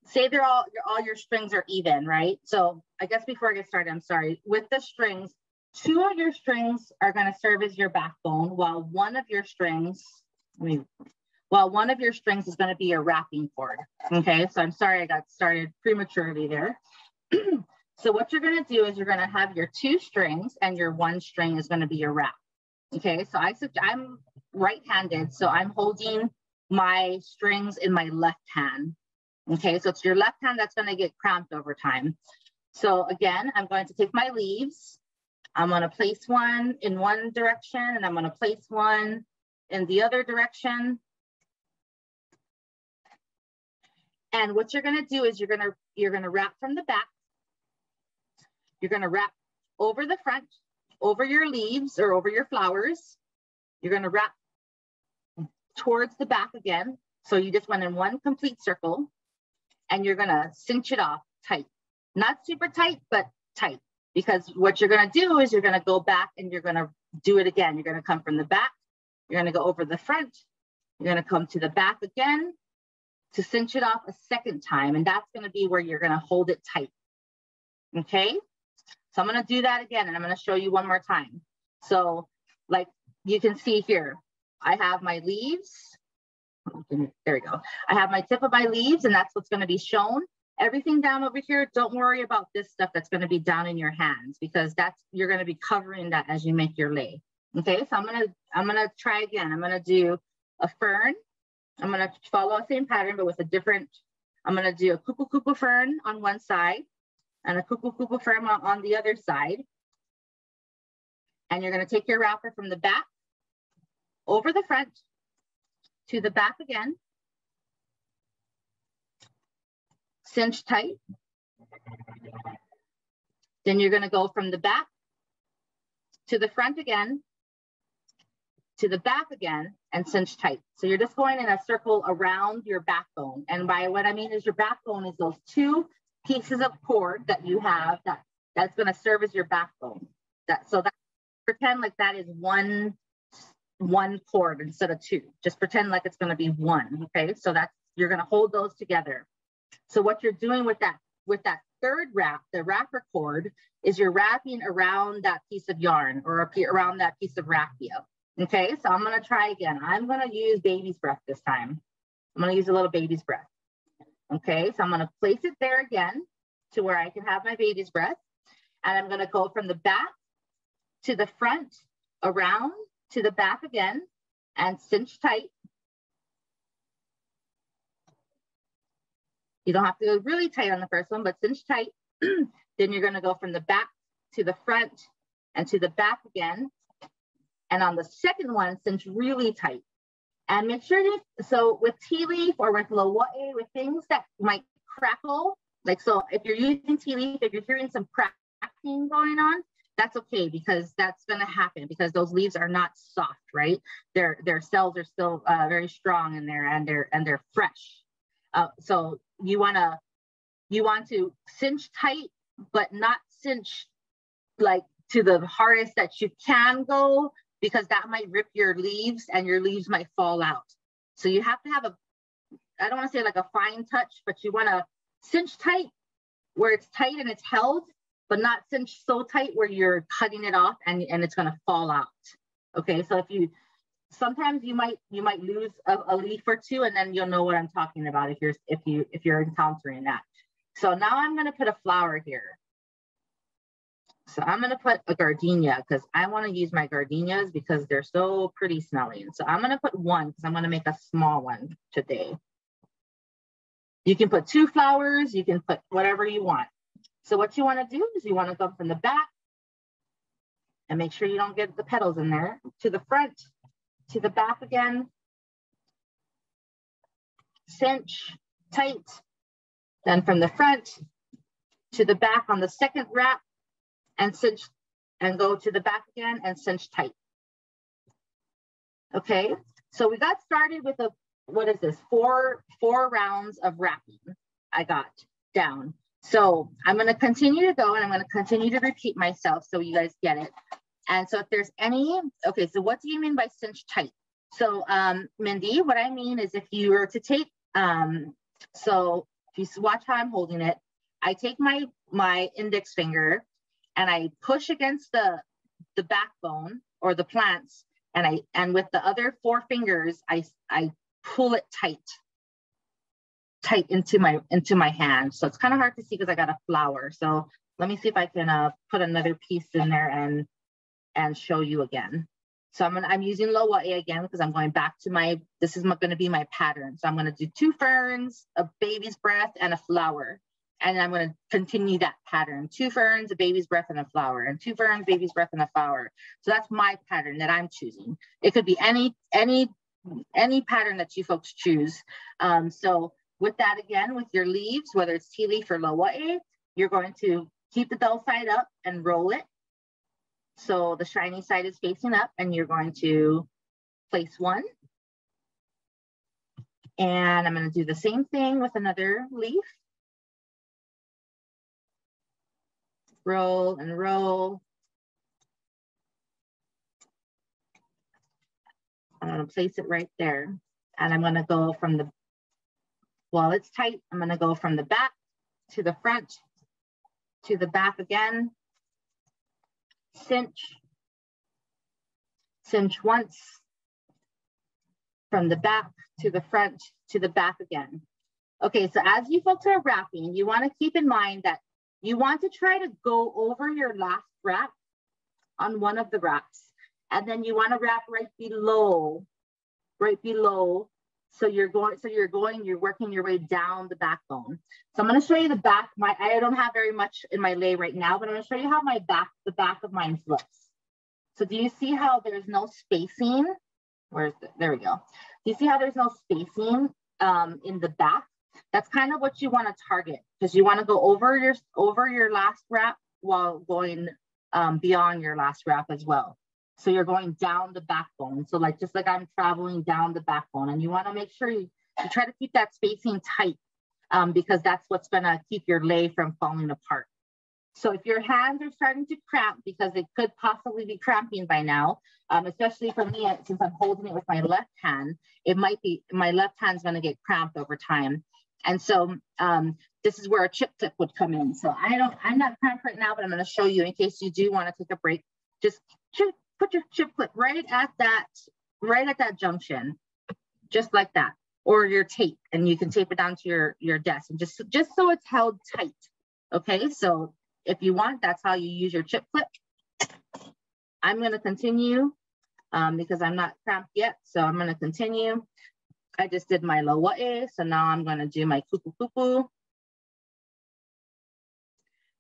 say they're all your all your strings are even, right? So I guess before I get started, I'm sorry. With the strings, two of your strings are going to serve as your backbone, while one of your strings, mean, while one of your strings is going to be your wrapping cord. Okay, so I'm sorry I got started prematurely there. so what you're going to do is you're going to have your two strings, and your one string is going to be your wrap. Okay, so I I'm right-handed, so I'm holding my strings in my left hand. Okay, so it's your left hand that's gonna get cramped over time. So again, I'm going to take my leaves. I'm gonna place one in one direction and I'm gonna place one in the other direction. And what you're gonna do is you're gonna, you're gonna wrap from the back. You're gonna wrap over the front, over your leaves or over your flowers. You're gonna wrap towards the back again. So you just went in one complete circle and you're gonna cinch it off tight. Not super tight, but tight. Because what you're gonna do is you're gonna go back and you're gonna do it again. You're gonna come from the back, you're gonna go over the front, you're gonna come to the back again to cinch it off a second time. And that's gonna be where you're gonna hold it tight. Okay? So I'm gonna do that again and I'm gonna show you one more time. So like you can see here, I have my leaves, oh, there we go. I have my tip of my leaves and that's what's gonna be shown. Everything down over here, don't worry about this stuff that's gonna be down in your hands because that's, you're gonna be covering that as you make your lei. Okay, so I'm gonna, I'm gonna try again. I'm gonna do a fern. I'm gonna follow the same pattern, but with a different, I'm gonna do a kupukupu fern on one side and a kupukupu fern on the other side. And you're gonna take your wrapper from the back over the front to the back again. Cinch tight. Then you're gonna go from the back to the front again, to the back again, and cinch tight. So you're just going in a circle around your backbone. And by what I mean is your backbone is those two pieces of cord that you have that that's gonna serve as your backbone. That So that pretend like that is one one cord instead of two. Just pretend like it's going to be one. Okay, so that's you're going to hold those together. So what you're doing with that with that third wrap, the wrapper cord, is you're wrapping around that piece of yarn or around that piece of raffia. Okay, so I'm going to try again. I'm going to use baby's breath this time. I'm going to use a little baby's breath. Okay, so I'm going to place it there again to where I can have my baby's breath. And I'm going to go from the back to the front, around, to the back again and cinch tight. You don't have to go really tight on the first one, but cinch tight. then you're gonna go from the back to the front and to the back again. And on the second one, cinch really tight. And make sure you, so with tea leaf or with laua'e, with things that might crackle, like so if you're using tea leaf, if you're hearing some cracking going on, that's okay because that's going to happen because those leaves are not soft, right? Their their cells are still uh, very strong in there and they're and they're fresh. Uh, so you want to you want to cinch tight, but not cinch like to the hardest that you can go because that might rip your leaves and your leaves might fall out. So you have to have a, I don't want to say like a fine touch, but you want to cinch tight where it's tight and it's held, but not cinch so tight where you're cutting it off and, and it's going to fall out. Okay, so if you, sometimes you might you might lose a, a leaf or two and then you'll know what I'm talking about if you're if you if you're encountering that. So now I'm going to put a flower here. So I'm going to put a gardenia because I want to use my gardenias because they're so pretty smelling. So I'm going to put one because I'm going to make a small one today. You can put two flowers, you can put whatever you want. So what you want to do is you want to go from the back and make sure you don't get the petals in there to the front, to the back again, cinch tight, then from the front to the back on the second wrap and cinch and go to the back again and cinch tight. Okay, so we got started with a, what is this, four, four rounds of wrapping I got down. So I'm gonna continue to go and I'm gonna continue to repeat myself so you guys get it. And so if there's any, okay, so what do you mean by cinch tight? So um, Mindy, what I mean is if you were to take, um, so if you watch how I'm holding it, I take my, my index finger and I push against the, the backbone or the plants and I, and with the other four fingers, I, I pull it tight, tight into my, into my hand. So it's kind of hard to see because I got a flower. So let me see if I can uh, put another piece in there and, and show you again. So I'm, gonna, I'm using Laua'e again because I'm going back to my, this is going to be my pattern. So I'm going to do two ferns, a baby's breath, and a flower. And I'm going to continue that pattern. Two ferns, a baby's breath, and a flower. And two ferns, baby's breath, and a flower. So that's my pattern that I'm choosing. It could be any, any, any pattern that you folks choose. Um, so with that again, with your leaves, whether it's tea leaf or Laua'e, you're going to keep the dull side up and roll it so the shiny side is facing up and you're going to place one. And I'm gonna do the same thing with another leaf. Roll and roll. I'm gonna place it right there. And I'm gonna go from the, while it's tight, I'm gonna go from the back to the front, to the back again, cinch, cinch once from the back to the front to the back again. Okay, so as you folks are wrapping, you wanna keep in mind that you want to try to go over your last wrap on one of the wraps. And then you wanna wrap right below, right below so you're going, so you're going, you're working your way down the backbone. So I'm going to show you the back. My I don't have very much in my lei right now, but I'm going to show you how my back, the back of mine flips. So do you see how there's no spacing? Where's the, there we go. Do you see how there's no spacing um, in the back? That's kind of what you want to target because you want to go over your over your last wrap while going um, beyond your last wrap as well. So you're going down the backbone. So like, just like I'm traveling down the backbone and you wanna make sure you, you try to keep that spacing tight um, because that's what's gonna keep your lei from falling apart. So if your hands are starting to cramp because it could possibly be cramping by now, um, especially for me, since I'm holding it with my left hand, it might be, my left hand's gonna get cramped over time. And so um, this is where a chip clip would come in. So I don't, I'm not right now, but I'm gonna show you in case you do wanna take a break, just put your chip clip right at that, right at that junction, just like that, or your tape, and you can tape it down to your, your desk, and just, just so it's held tight. Okay, so if you want, that's how you use your chip clip. I'm gonna continue um, because I'm not cramped yet, so I'm gonna continue. I just did my laua'e, so now I'm gonna do my kupukupu.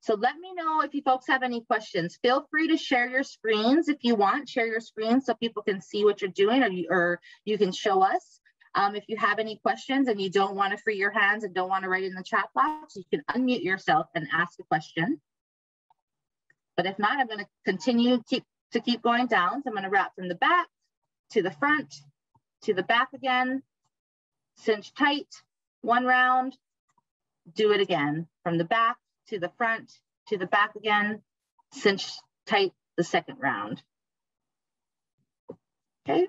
So let me know if you folks have any questions. Feel free to share your screens if you want. Share your screens so people can see what you're doing or you, or you can show us. Um, if you have any questions and you don't want to free your hands and don't want to write in the chat box, you can unmute yourself and ask a question. But if not, I'm to continue keep, to keep going down. So I'm to wrap from the back to the front, to the back again, cinch tight, one round, do it again from the back to the front, to the back again, cinch tight the second round. Okay,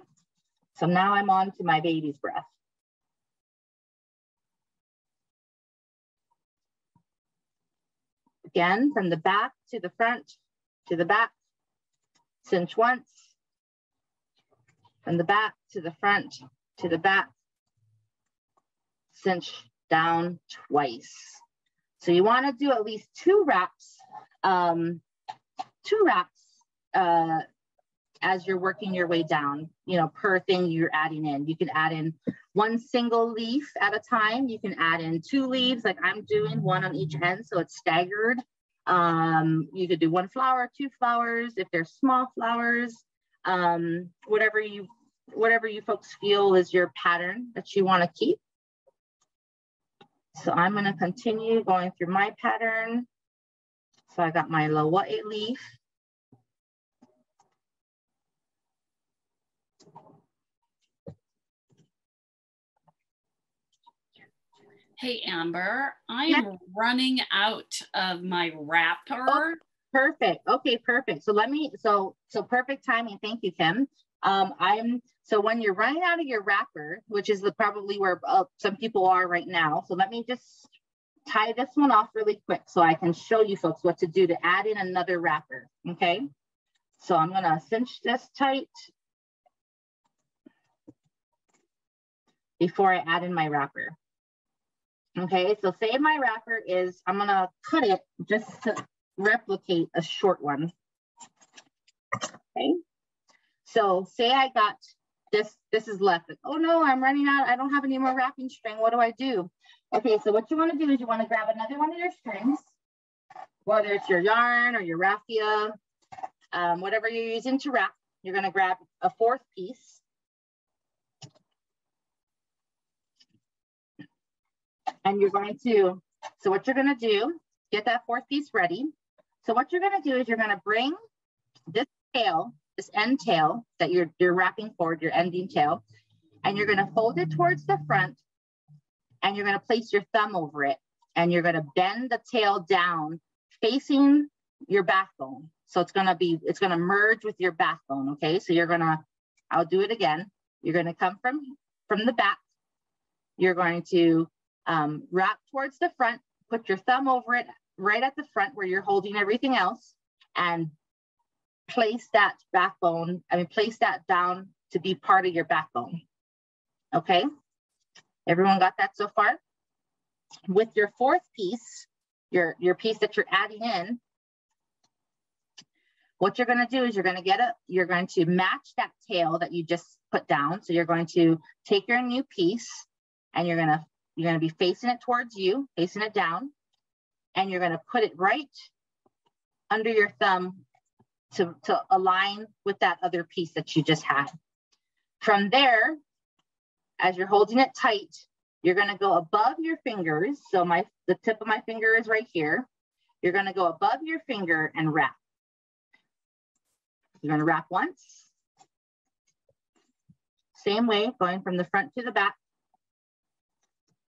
so now I'm on to my baby's breath. Again, from the back to the front, to the back, cinch once, from the back to the front, to the back, cinch down twice. So you want to do at least two wraps, um, two wraps uh, as you're working your way down, you know, per thing you're adding in. You can add in one single leaf at a time. You can add in two leaves like I'm doing, one on each end, so it's staggered. Um, you could do one flower, two flowers, if they're small flowers, um, whatever you whatever you folks feel is your pattern that you want to keep. So I'm going to continue going through my pattern. So I got my Laua'e leaf. Hey, Amber, I am yeah. running out of my wrapper. Oh, perfect. Okay, perfect. So let me, so, so perfect timing. Thank you, Kim. Um, I'm so when you're running out of your wrapper, which is the probably where uh, some people are right now. So let me just tie this one off really quick so I can show you folks what to do to add in another wrapper. Okay. So I'm gonna cinch this tight before I add in my wrapper. Okay, so say my wrapper is, I'm gonna cut it just to replicate a short one. Okay, so say I got this, this is left. Oh no, I'm running out. I don't have any more wrapping string. What do I do? Okay, so what you wanna do is you wanna grab another one of your strings, whether it's your yarn or your raffia, um, whatever you're using to wrap, you're gonna grab a fourth piece. And you're going to, so what you're gonna do, get that fourth piece ready. So what you're gonna do is you're gonna bring this tail this end tail that you're, you're wrapping forward, your ending tail, and you're gonna fold it towards the front and you're gonna place your thumb over it and you're gonna bend the tail down facing your backbone. So it's gonna be, it's gonna merge with your backbone, okay? So you're gonna, I'll do it again. You're gonna come from, from the back. You're going to um, wrap towards the front, put your thumb over it right at the front where you're holding everything else and place that backbone, I mean, place that down to be part of your backbone. Okay, everyone got that so far? With your fourth piece, your, your piece that you're adding in, what you're gonna do is you're gonna get a, you're going to match that tail that you just put down. So you're going to take your new piece and you're gonna, you're gonna be facing it towards you, facing it down, and you're gonna put it right under your thumb to, to align with that other piece that you just had. From there, as you're holding it tight, you're gonna go above your fingers. So my the tip of my finger is right here. You're gonna go above your finger and wrap. You're gonna wrap once. Same way, going from the front to the back.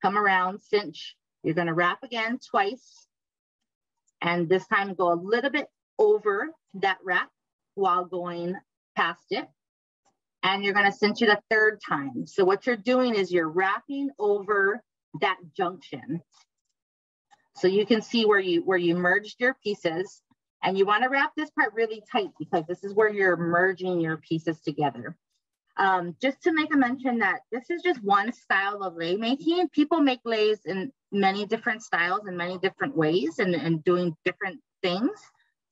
Come around, cinch. You're gonna wrap again twice. And this time go a little bit over that wrap while going past it. And you're gonna cinch it a third time. So what you're doing is you're wrapping over that junction. So you can see where you where you merged your pieces and you wanna wrap this part really tight because this is where you're merging your pieces together. Um, just to make a mention that this is just one style of lei making. People make leis in many different styles in many different ways and, and doing different things.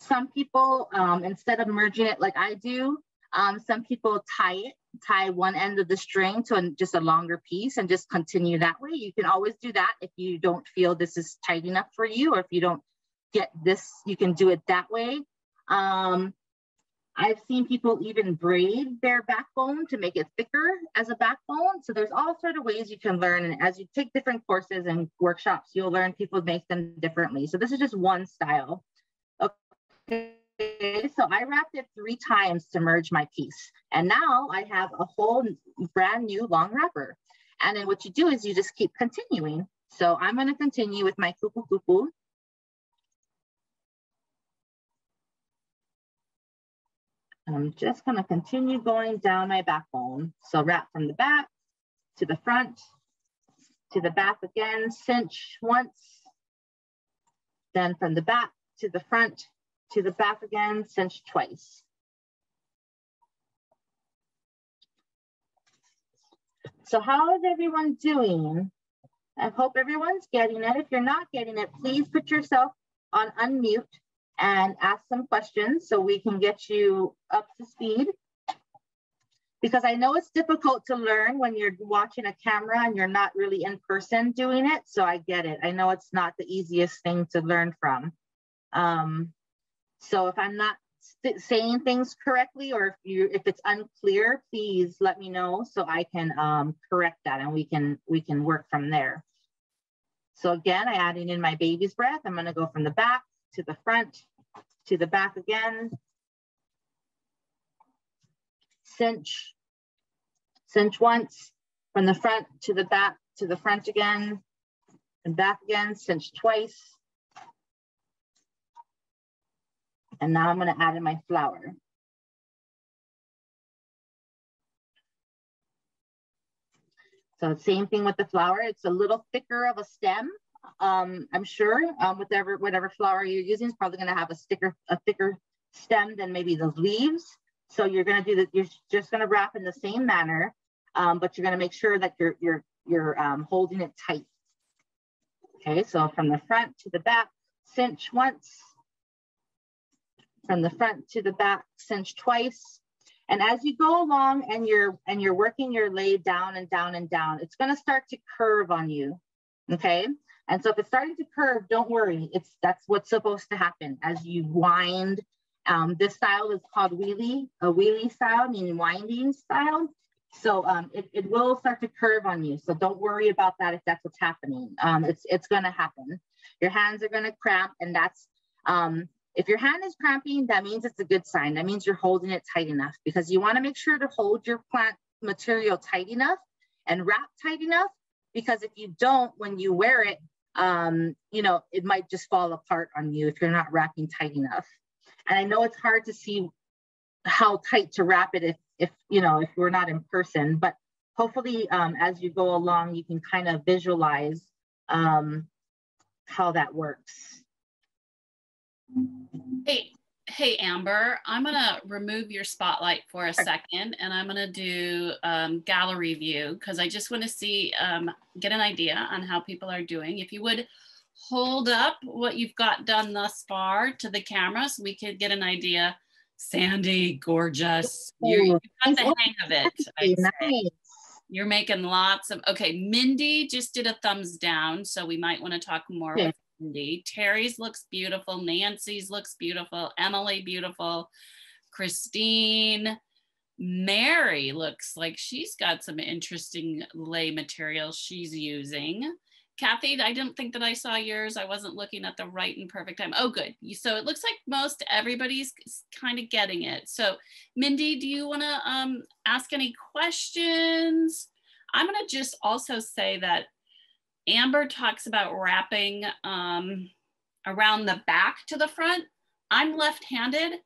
Some people, um, instead of merging it like I do, um, some people tie it, tie one end of the string to just a longer piece and just continue that way. You can always do that if you don't feel this is tight enough for you or if you don't get this, you can do it that way. Um, I've seen people even braid their backbone to make it thicker as a backbone. So there's all sort of ways you can learn. And as you take different courses and workshops, you'll learn people make them differently. So this is just one style. Okay, so I wrapped it three times to merge my piece. And now I have a whole brand new long wrapper. And then what you do is you just keep continuing. So I'm gonna continue with my kupukupu. I'm just gonna continue going down my backbone. So wrap from the back to the front, to the back again, cinch once, then from the back to the front, to the back again, cinch twice. So how is everyone doing? I hope everyone's getting it. If you're not getting it, please put yourself on unmute and ask some questions so we can get you up to speed. Because I know it's difficult to learn when you're watching a camera and you're not really in person doing it. So I get it. I know it's not the easiest thing to learn from. Um, so if I'm not saying things correctly or if you if it's unclear, please let me know so I can um, correct that and we can we can work from there. So again, I adding in my baby's breath. I'm gonna go from the back to the front, to the back again. Cinch, cinch once, from the front to the back, to the front again, and back again, cinch twice. And now I'm gonna add in my flower. So same thing with the flower. It's a little thicker of a stem um, I'm sure um, whatever whatever flower you're using is probably going to have a sticker a thicker stem than maybe the leaves. So you're going to do that. You're just going to wrap in the same manner, um, but you're going to make sure that you're you're you're um, holding it tight. Okay, so from the front to the back, cinch once. From the front to the back, cinch twice. And as you go along and you're and you're working your lei down and down and down, it's going to start to curve on you. Okay, and so if it's starting to curve, don't worry. It's that's what's supposed to happen as you wind. Um, this style is called wili, a wili style, meaning winding style. So um, it, it will start to curve on you. So don't worry about that if that's what's happening. Um, it's it's going to happen. Your hands are going to cramp, and that's um, if your hand is cramping, that means it's a good sign. That means you're holding it tight enough because you want to make sure to hold your plant material tight enough and wrap tight enough because if you don't, when you wear it, um, you know, it might just fall apart on you if you're not wrapping tight enough. And I know it's hard to see how tight to wrap it if, if you know, if we're not in person, but hopefully um, as you go along, you can kind of visualize um, how that works. Hey, hey Amber, I'm gonna remove your spotlight for a second and I'm gonna do um, gallery view because I just wanna see, um, get an idea on how people are doing. If you would hold up what you've got done thus far to the camera so we could get an idea. Sandy, gorgeous. You're, you got the hang of it. Nice. You're making lots of, okay, Mindy just did a thumbs down, so we might wanna talk more okay. with Cindy. Terry's looks beautiful. Nancy's looks beautiful. Emily, beautiful. Christine. Mary looks like she's got some interesting lei material she's using. Kathy, I didn't think that I saw yours. I wasn't looking at the right and perfect time. Oh, good. So it looks like most everybody's kind of getting it. So Mindy, do you want to um, ask any questions? I'm going to just also say that Amber talks about wrapping um, around the back to the front. I'm left-handed.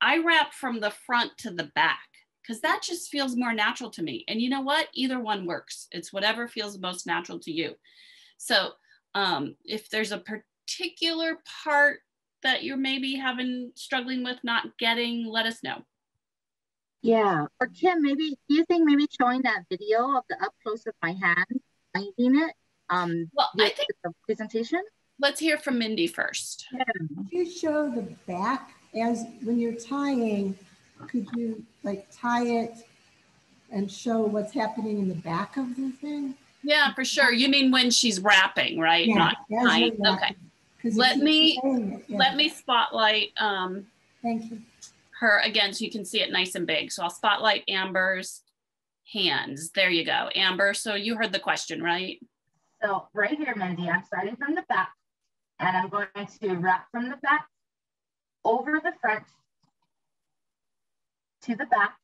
I wrap from the front to the back because that just feels more natural to me. And you know what? Either one works. It's whatever feels most natural to you. So um, if there's a particular part that you're maybe having struggling with not getting, let us know. Yeah, or Kim, maybe do you think maybe showing that video of the up close of my hand, finding it um, well, I think the presentation? Let's hear from Mindy first. Yeah. Could you show the back as when you're tying, could you like tie it and show what's happening in the back of the thing? Yeah, for sure. You mean when she's wrapping, right? Yeah, Not tying. Okay. 'Cause Let me- yeah. Let me spotlight um, Thank you. her again so you can see it nice and big. So I'll spotlight Amber's hands. There you go. Amber, so you heard the question, right? So right here, Mindy, I'm starting from the back and I'm going to wrap from the back over the front to the back.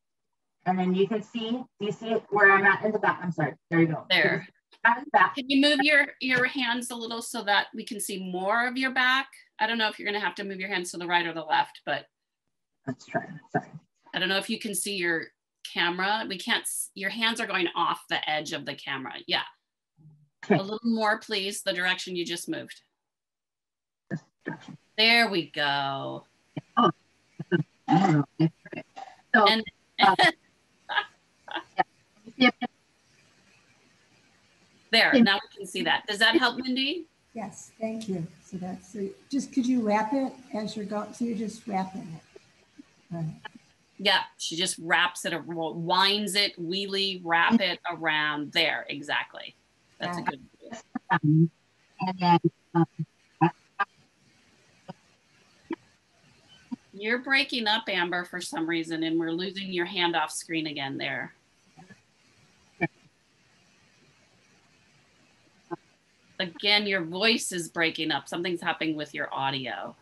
And then you can see, do you see where I'm at in the back? I'm sorry, there you go. There. The back. Can you move your, your hands a little so that we can see more of your back? I don't know if you're gonna have to move your hands to the right or the left, but Let's try, sorry. I don't know if you can see your camera. We can't, your hands are going off the edge of the camera. Yeah. Okay. A little more, please, the direction you just moved. This direction. There we go. I don't know. Okay. So, And- uh, yeah, There, Thank now we can see that. Does that help, Mindy? Yes, thank you. So that's, so just, could you wrap it as you're going, so you're just wrapping it? Right. Yeah, she just wraps it, ar- winds it, wili, wrap it around there. Exactly. That's a good. um, and then, um, You're breaking up, Amber, for some reason, and we're losing your hand off screen again there. Again, your voice is breaking up. Something's happening with your audio.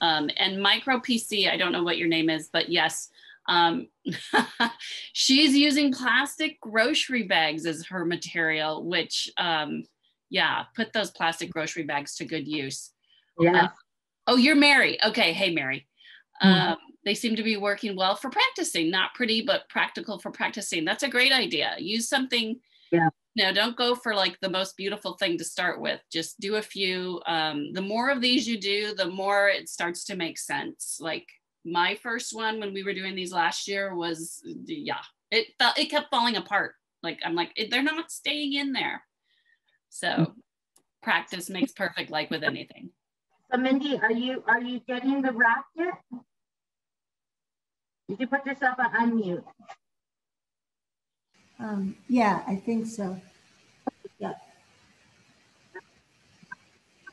Um, and Micro PC, I don't know what your name is, but yes, um, she's using plastic grocery bags as her material, which, um, yeah, put those plastic grocery bags to good use. yeah, Oh, you're Mary. Okay. Hey, Mary. Mhm. Um, they seem to be working well for practicing, not pretty, but practical for practicing. That's a great idea. Use something. Yeah. No, don't go for like the most beautiful thing to start with. Just do a few. Um, the more of these you do, the more it starts to make sense. Like my first one when we were doing these last year was, yeah, it felt it kept falling apart. Like I'm like they're not staying in there. So practice makes perfect, like with anything. so Mindy, are you, are you getting the wrap yet? You put yourself on unmute. Um, yeah, I think so.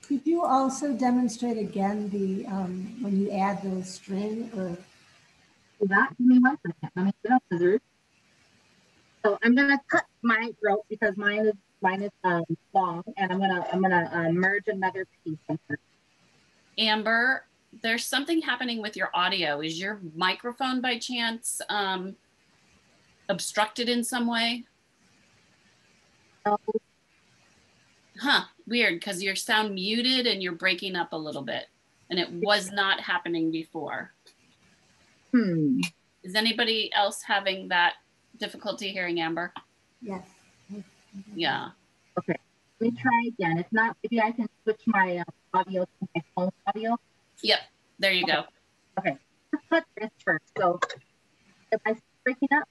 Could you also demonstrate again the, um, when you add the string or, Do that. Give me one second. Let me get up scissors. So I'm gonna cut my rope because mine is mine is um, long, and I'm gonna I'm gonna uh, merge another piece. in here. Amber, there's something happening with your audio. Is your microphone by chance um, obstructed in some way? So Huh, weird, because your sound muted and you're breaking up a little bit. And it was not happening before. Hmm. Is anybody else having that difficulty hearing Amber? yes? Yeah. Okay. Let me try again. If not, maybe I can switch my uh, audio to my phone audio. Yep, there you go. Okay. Let's put this first. So if I breaking up,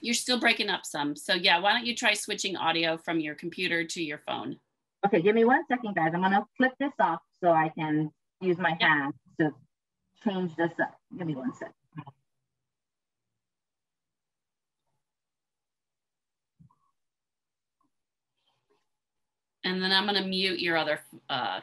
You're still breaking up some. So yeah, why don't you try switching audio from your computer to your phone? Okay, give me one second, guys. I'm gonna flip this off so I can use my Yeah. hands to change this up. Give me one second. And then I'm gonna mute your other, uh,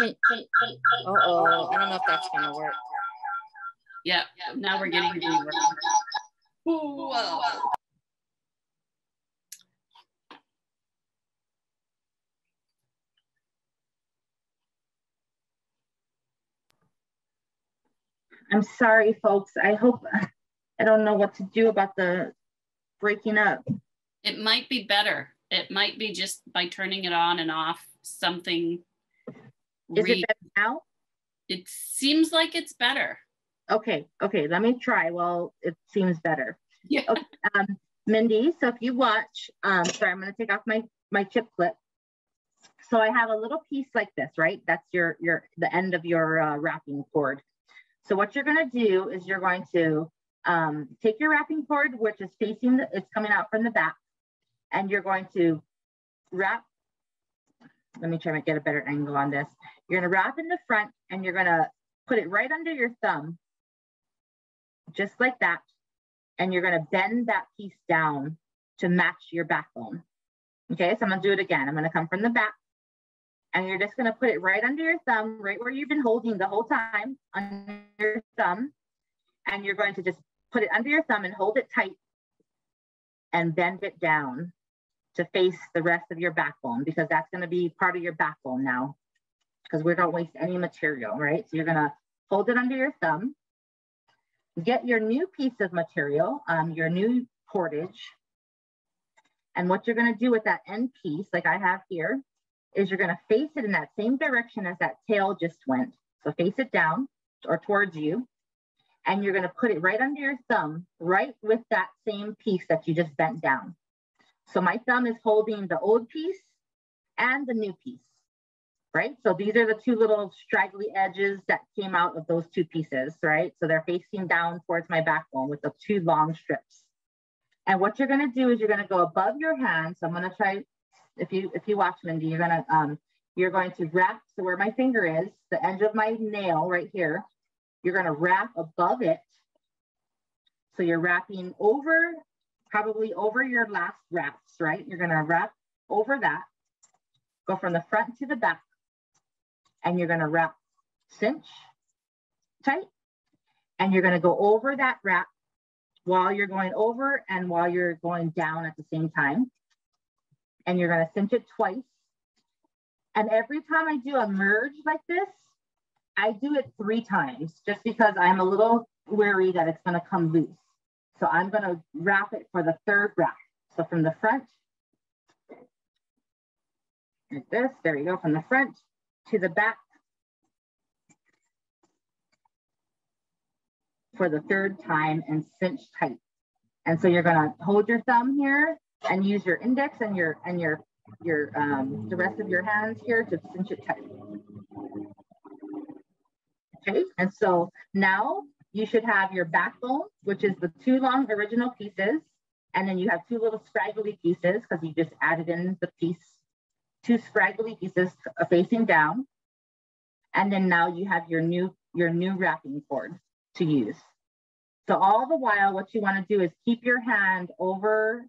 Uh-oh, I don't know if that's gonna work. yeah, now we're getting reverb. Whoa. I'm sorry, folks. I hope I don't know what to do about the breaking up. It might be better. It might be just by turning it on and off, something. Is it better now? it seems like it's better. Okay, okay, let me try. Well, it seems better. Yeah. Okay, um, Mindy, so if you watch, um, sorry, I'm gonna take off my, my chip clip. So I have a little piece like this, right? That's your, your, the end of your uh, wrapping cord. So what you're gonna do is you're going to um, take your wrapping cord, which is facing, the, it's coming out from the back, and you're going to wrap let me try to get a better angle on this. You're gonna wrap in the front and you're gonna put it right under your thumb, just like that. And you're gonna bend that piece down to match your backbone. Okay, so I'm gonna do it again. I'm gonna come from the back and you're just gonna put it right under your thumb, right where you've been holding the whole time, under your thumb. And you're going to just put it under your thumb and hold it tight and bend it down to face the rest of your backbone because that's gonna be part of your backbone now because we don't waste any material, right? So you're gonna hold it under your thumb, get your new piece of material, um, your new cordage, and what you're gonna do with that end piece, like I have here, is you're gonna face it in that same direction as that tail just went. So face it down or towards you, and you're gonna put it right under your thumb, right with that same piece that you just bent down. So my thumb is holding the old piece and the new piece, right? So these are the two little straggly edges that came out of those two pieces, right? So they're facing down towards my backbone with the two long strips. And what you're gonna do is you're gonna go above your hand. So I'm gonna try, if you if you watch Mindy, you're gonna um, you're going to wrap, so where my finger is, the edge of my nail right here, you're gonna wrap above it. So you're wrapping over, probably over your last wraps, right? You're gonna wrap over that, go from the front to the back, and you're gonna wrap cinch tight, and you're gonna go over that wrap while you're going over and while you're going down at the same time. And you're gonna cinch it twice. And every time I do a merge like this, I do it three times just because I'm a little wary that it's gonna come loose. So I'm gonna wrap it for the third wrap. So from the front, like this, there you go, from the front to the back for the third time and cinch tight. And so you're gonna hold your thumb here and use your index and your and your your um, the rest of your hands here to cinch it tight. Okay, and so now you should have your backbone, which is the two long original pieces, and then you have two little scraggly pieces because you just added in the piece, two scraggly pieces facing down. And then now you have your new your new wrapping cord to use. So all the while, what you want to do is keep your hand over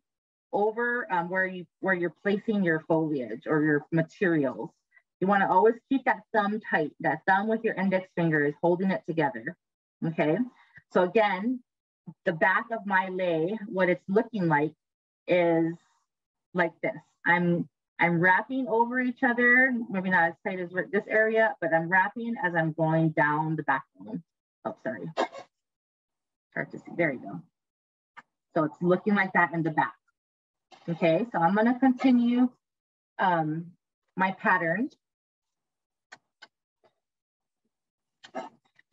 over um, where you where you're placing your foliage or your materials. You want to always keep that thumb tight. That thumb with your index finger is holding it together. Okay. So again, the back of my lei, what it's looking like is like this. I'm I'm wrapping over each other, maybe not as tight as this area, but I'm wrapping as I'm going down the backbone. Oh, sorry. Hard to see. There you go. So it's looking like that in the back. Okay, so I'm gonna continue um, my pattern.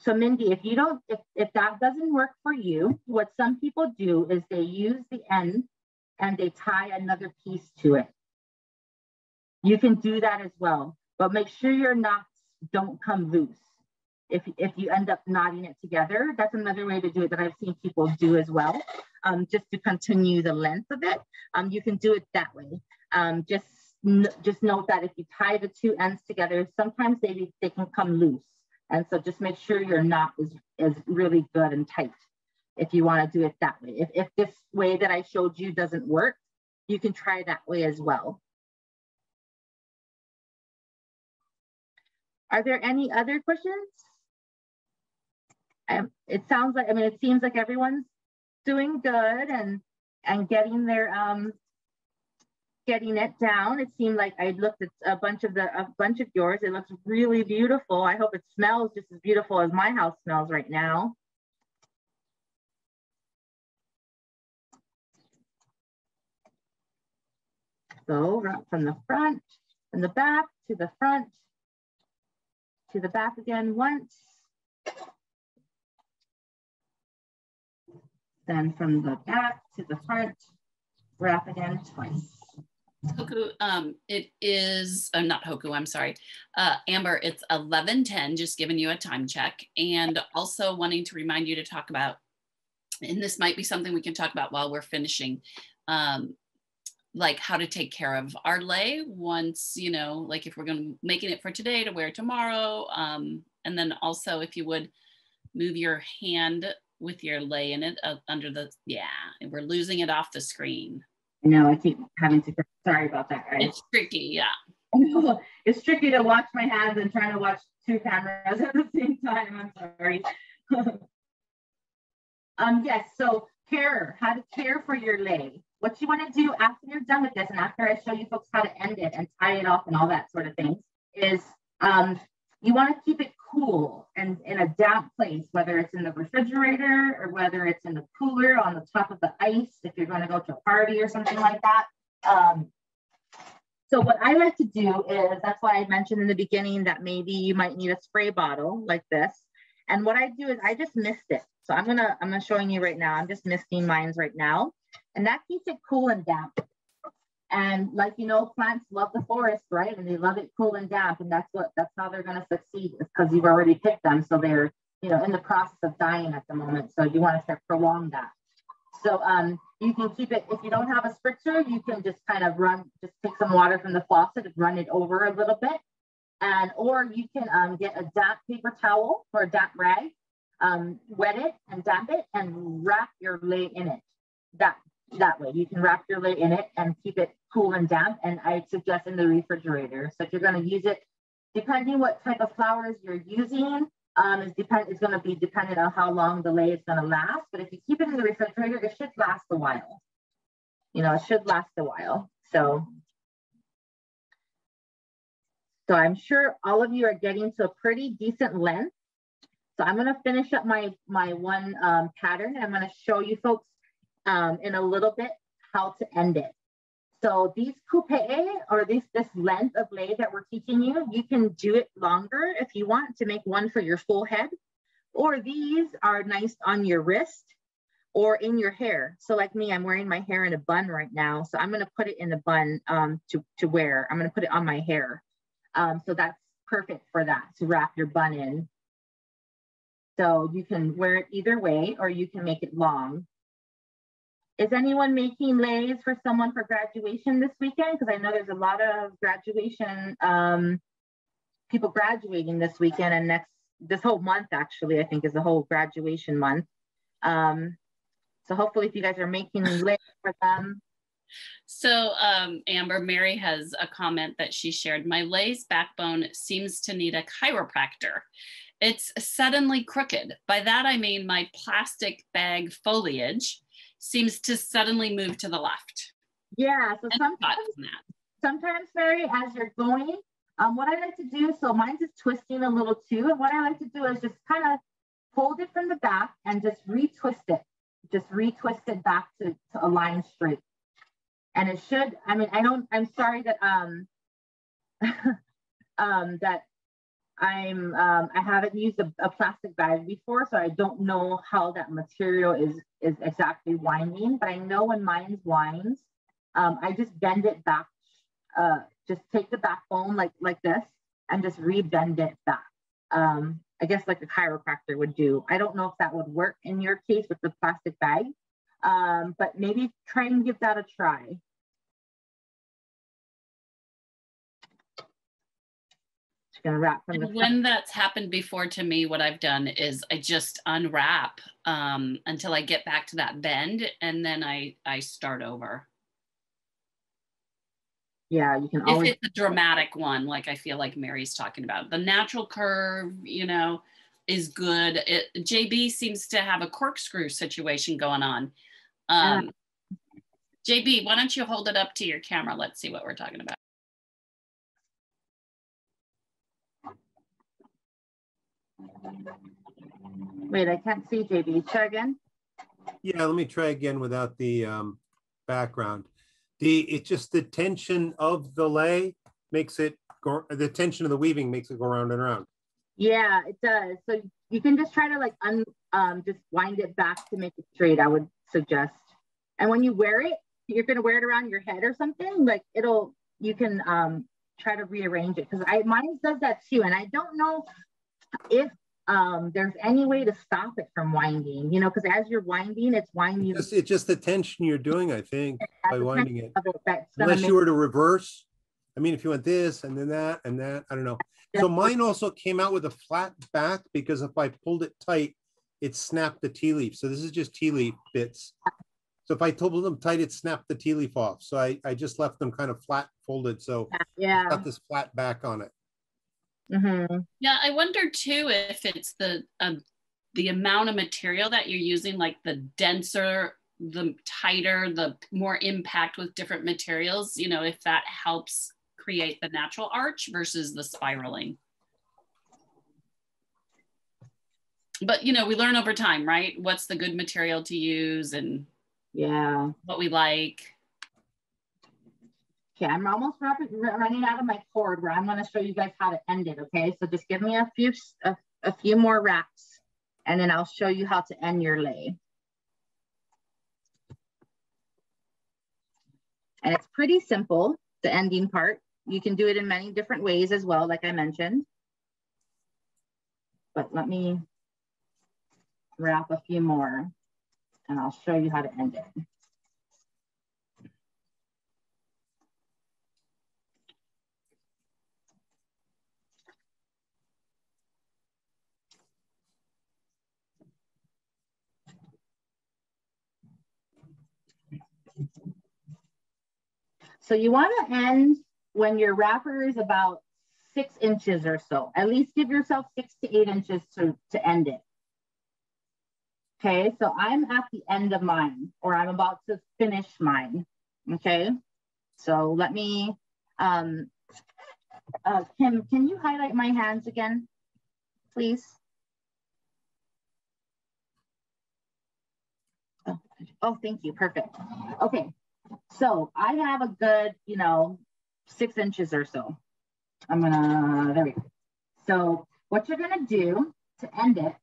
So Mindy, if you don't, if, if that doesn't work for you, what some people do is they use the end and they tie another piece to it. You can do that as well, but make sure your knots don't come loose. If, if you end up knotting it together, that's another way to do it that I've seen people do as well, um, just to continue the length of it. Um, you can do it that way. Um, just, just note that if you tie the two ends together, sometimes they, they can come loose. And so just make sure your knot is, is really good and tight if you want to do it that way. If, if this way that I showed you doesn't work, you can try that way as well. Are there any other questions? Um, it sounds like, I mean, it seems like everyone's doing good and and getting their um getting it down. It seemed like I looked at a bunch of the a bunch of yours. It looks really beautiful. I hope it smells just as beautiful as my house smells right now. So from the front, from the back to the front, to the back again once. Then from the back to the front, wrap again twice. Hoku, um, it is uh, not Hoku. I'm sorry, uh, Amber. It's 11:10. Just giving you a time check, and also wanting to remind you to talk about. And this might be something we can talk about while we're finishing. Um, like how to take care of our lei once you know like if we're going to making it for today to wear tomorrow um, and then also if you would move your hand with your lei in it uh, under the yeah we're losing it off the screen No, I keep having to. Sorry about that, guys. it's tricky yeah it's tricky to watch my hands and trying to watch two cameras at the same time. I'm sorry. um, yes, so care, how to care for your lei. What you want to do after you're done with this, and after I show you folks how to end it and tie it off and all that sort of things, is um, you want to keep it cool and in a damp place, whether it's in the refrigerator or whether it's in the cooler on the top of the ice, if you're going to go to a party or something like that. Um, so what I like to do is, that's why I mentioned in the beginning that maybe you might need a spray bottle like this. And what I do is I just mist it. So I'm gonna, I'm gonna showing you right now. I'm just misting mines right now. And that keeps it cool and damp. And like, you know, plants love the forest, right? And they love it cool and damp. And that's what, that's how they're gonna succeed is because you've already picked them. So they're, you know, in the process of dying at the moment. So you wanna start prolong that. So um, you can keep it, if you don't have a spritzer, you can just kind of run, just take some water from the faucet and run it over a little bit. And, or you can um, get a damp paper towel or a damp rag, um, wet it and damp it and wrap your lei in it. That, that way you can wrap your lei in it and keep it cool and damp. And I suggest in the refrigerator. So if you're gonna use it, depending what type of flowers you're using, um, is depend is going to be dependent on how long the lei is going to last. But if you keep it in the refrigerator, it should last a while. You know, it should last a while. So, so I'm sure all of you are getting to a pretty decent length. So I'm going to finish up my my one um, pattern, and I'm going to show you folks um, in a little bit how to end it. So these kupe'e or this, this length of lei that we're teaching you, you can do it longer if you want to make one for your full head, or these are nice on your wrist or in your hair. So like me, I'm wearing my hair in a bun right now. So I'm gonna put it in a bun um, to, to wear. I'm gonna put it on my hair. Um, so that's perfect for that, to wrap your bun in. So you can wear it either way, or you can make it long. Is anyone making leis for someone for graduation this weekend? Because I know there's a lot of graduation, um, people graduating this weekend and next, this whole month actually, I think is the whole graduation month. Um, so hopefully if you guys are making leis for them. So um, Amber, Mary has a comment that she shared. My lei's backbone seems to need a chiropractor. It's suddenly crooked. By that I mean my plastic bag foliage seems to suddenly move to the left. Yeah, so sometimes, sometimes Mary, as you're going, um, what I like to do, so mine's is twisting a little too. And what I like to do is just kind of hold it from the back and just retwist it. Just retwist it back to, to align straight. And it should, I mean, I don't, I'm sorry that um um that I'm um, I haven't used a, a, plastic bag before, so I don't know how that material is is exactly winding. But I know when mine's winds, um, I just bend it back. Uh, just take the backbone like like this and just rebend it back. Um, I guess like a chiropractor would do. I don't know if that would work in your case with the plastic bag, um, but maybe try and give that a try. Gonna wrap from the when that's happened before to me what i've done is i just unwrap um, until i get back to that bend and then i i start over. Yeah you can always if it's a dramatic one like i feel like mary's talking about the natural curve you know is good. It, jb seems to have a corkscrew situation going on. Um, yeah. jb why don't you hold it up to your camera? Let's see what we're talking about Wait, I can't see JB. Try again. Yeah, let me try again without the um, background. The it's just the tension of the lei makes it go. The tension of the weaving makes it go round and around. Yeah, it does. So you can just try to like un um just wind it back to make it straight. I would suggest. And when you wear it, you're gonna wear it around your head or something. Like it'll you can um try to rearrange it because I mine does that too. And I don't know if um, there's any way to stop it from winding, you know, because as you're winding, it's winding. It's, it's just the tension you're doing, I think, by winding it. it Unless you were to reverse. I mean, if you went this and then that and that, I don't know. So mine also came out with a flat back because if I pulled it tight, it snapped the tea leaf. So this is just tea leaf bits. So if I pulled them tight, it snapped the tea leaf off. So I, I just left them kind of flat folded. So it's Yeah. got this flat back on it. Hmm Yeah, I wonder too if it's the um, the amount of material that you're using, like the denser, the tighter, the more impact with different materials. You know, if that helps create the natural arch versus the spiraling. But you know, we learn over time, right? What's the good material to use and Yeah. what we like. Okay, I'm almost running, running out of my cord where I'm going to show you guys how to end it. Okay, so just give me a few a, a few more wraps, and then I'll show you how to end your lei. And it's pretty simple, the ending part. You can do it in many different ways as well, like I mentioned. But let me wrap a few more, and I'll show you how to end it. So you want to end when your wrapper is about six inches or so. At least give yourself six to eight inches to, to end it. Okay, so I'm at the end of mine, or I'm about to finish mine. Okay, so let me, um, uh, Kim, can you highlight my hands again, please? Oh, thank you, perfect. Okay, so I have a good, you know, six inches or so. I'm gonna, there we go. So what you're gonna do to end it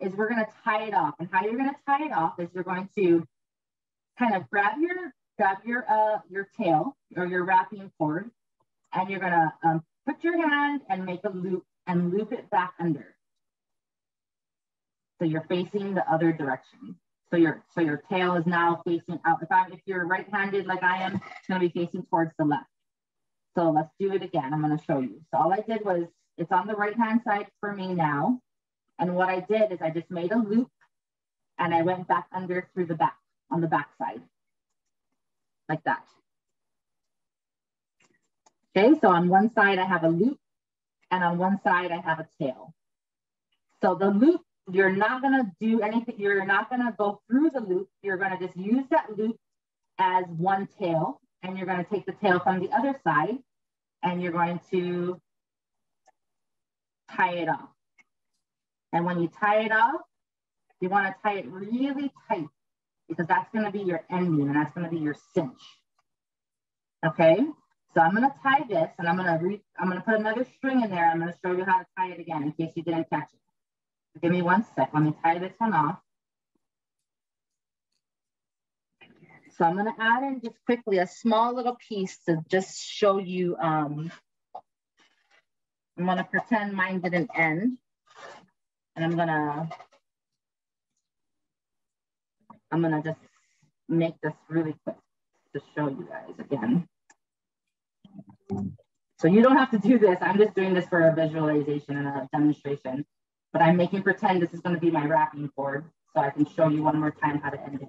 is we're gonna tie it off. And how you're gonna tie it off is you're going to kind of grab your, grab your, uh, your tail or your wrapping cord and you're gonna um, put your hand and make a loop and loop it back under. So you're facing the other direction. So your so your tail is now facing out. If I'm if you're right-handed like I am, it's gonna be facing towards the left. So let's do it again. I'm gonna show you. So all I did was it's on the right-hand side for me now. And what I did is I just made a loop and I went back under through the back on the back side. Like that. Okay, so on one side I have a loop and on one side I have a tail. So the loop you're not gonna do anything, you're not gonna go through the loop, you're gonna just use that loop as one tail, and you're gonna take the tail from the other side, and you're going to tie it off. And when you tie it off, you wanna tie it really tight, because that's gonna be your ending, and that's gonna be your cinch. Okay, so I'm gonna tie this, and I'm gonna re I'm gonna put another string in there, I'm gonna show you how to tie it again, in case you didn't catch it. Give me one sec. Let me tie this one off. So I'm going to add in just quickly a small little piece to just show you. Um, I'm going to pretend mine didn't end. And I'm going to, I'm going to just make this really quick to show you guys again. So you don't have to do this. I'm just doing this for a visualization and a demonstration but I'm making pretend this is going to be my wrapping cord so I can show you one more time how to end it.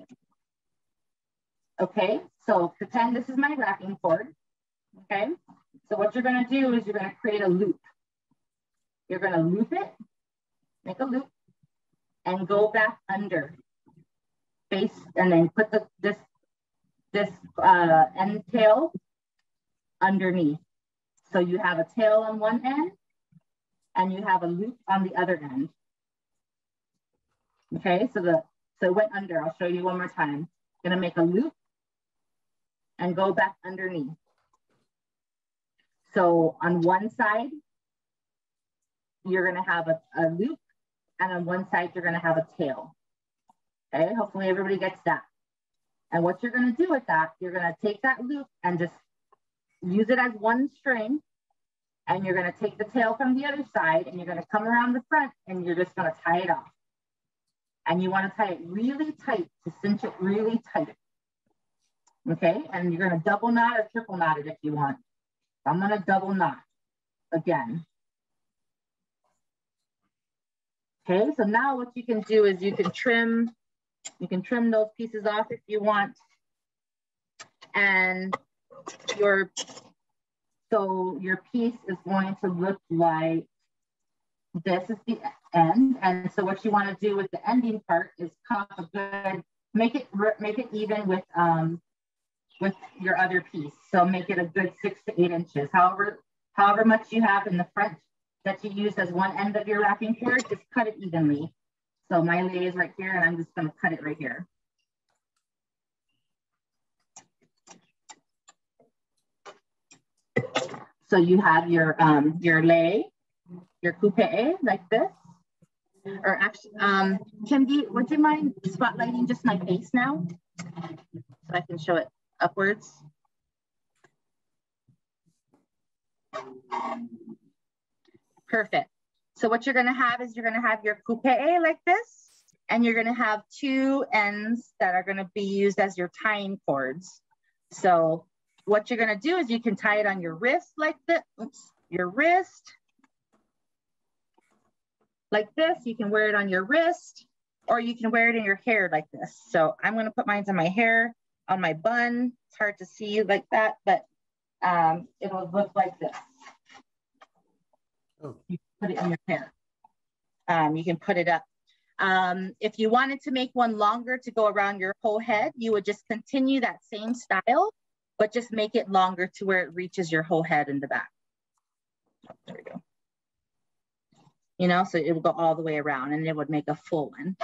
Okay, so pretend this is my wrapping cord. Okay, so what you're going to do is you're going to create a loop. You're going to loop it, make a loop, and go back under. Face and then put the this this uh, end tail underneath. So you have a tail on one end and you have a loop on the other end. Okay, so the so it went under. I'll show you one more time. Gonna make a loop and go back underneath. So on one side, you're gonna have a, a loop, and on one side, you're gonna have a tail. Okay, hopefully everybody gets that. And what you're gonna do with that, you're gonna take that loop and just use it as one string and you're gonna take the tail from the other side and you're gonna come around the front and you're just gonna tie it off. And you wanna tie it really tight to cinch it really tight. Okay, and you're gonna double knot or triple knot it if you want. I'm gonna double knot again. Okay, so now what you can do is you can trim, you can trim those pieces off if you want. And your, so your piece is going to look like, this is the end. And so what you wanna do with the ending part is cut a good, make it, make it even with, um, with your other piece. So make it a good six to eight inches. However, however much you have in the front that you use as one end of your wrapping cord, just cut it evenly. So my lei is right here and I'm just gonna cut it right here. So you have your um, your lei, your kupe'e like this. Or actually, um, Kim, do you, would you mind spotlighting just my face now? So I can show it upwards. Perfect. So what you're gonna have is you're gonna have your kupe'e like this, and you're gonna have two ends that are gonna be used as your tying cords. So what you're gonna do is you can tie it on your wrist like this, oops, your wrist. Like this, you can wear it on your wrist, or you can wear it in your hair like this. So I'm gonna put mine on my hair, on my bun. It's hard to see like that, but um, it'll look like this. Oh. You put it in your hair. Um, you can put it up. Um, if you wanted to make one longer to go around your whole head, you would just continue that same style, but just make it longer to where it reaches your whole head in the back. There we go. You know, so it will go all the way around and it would make a full one.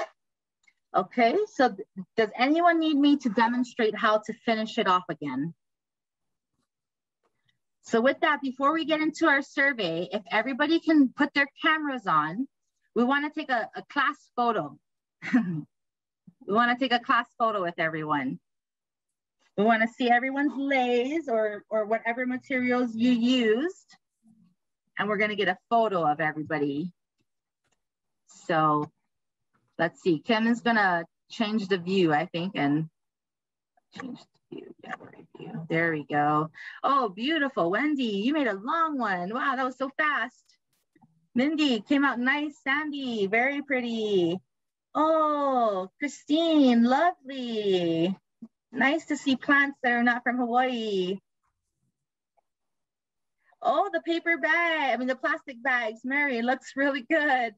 Okay, so does anyone need me to demonstrate how to finish it off again? So with that, before we get into our survey, if everybody can put their cameras on, we wanna take a, a class photo. we wanna take a class photo with everyone. We wanna see everyone's leis or, or whatever materials you used. And we're gonna get a photo of everybody. So let's see, Kim is gonna change the view, I think, and change the view, gallery view. There we go. Oh, beautiful. Wendy, you made a long one. Wow, that was so fast. Mindy came out nice. Sandy, very pretty. Oh, Christine, lovely. Nice to see plants that are not from Hawaii. Oh, the paper bag, I mean the plastic bags. Mary, looks really good.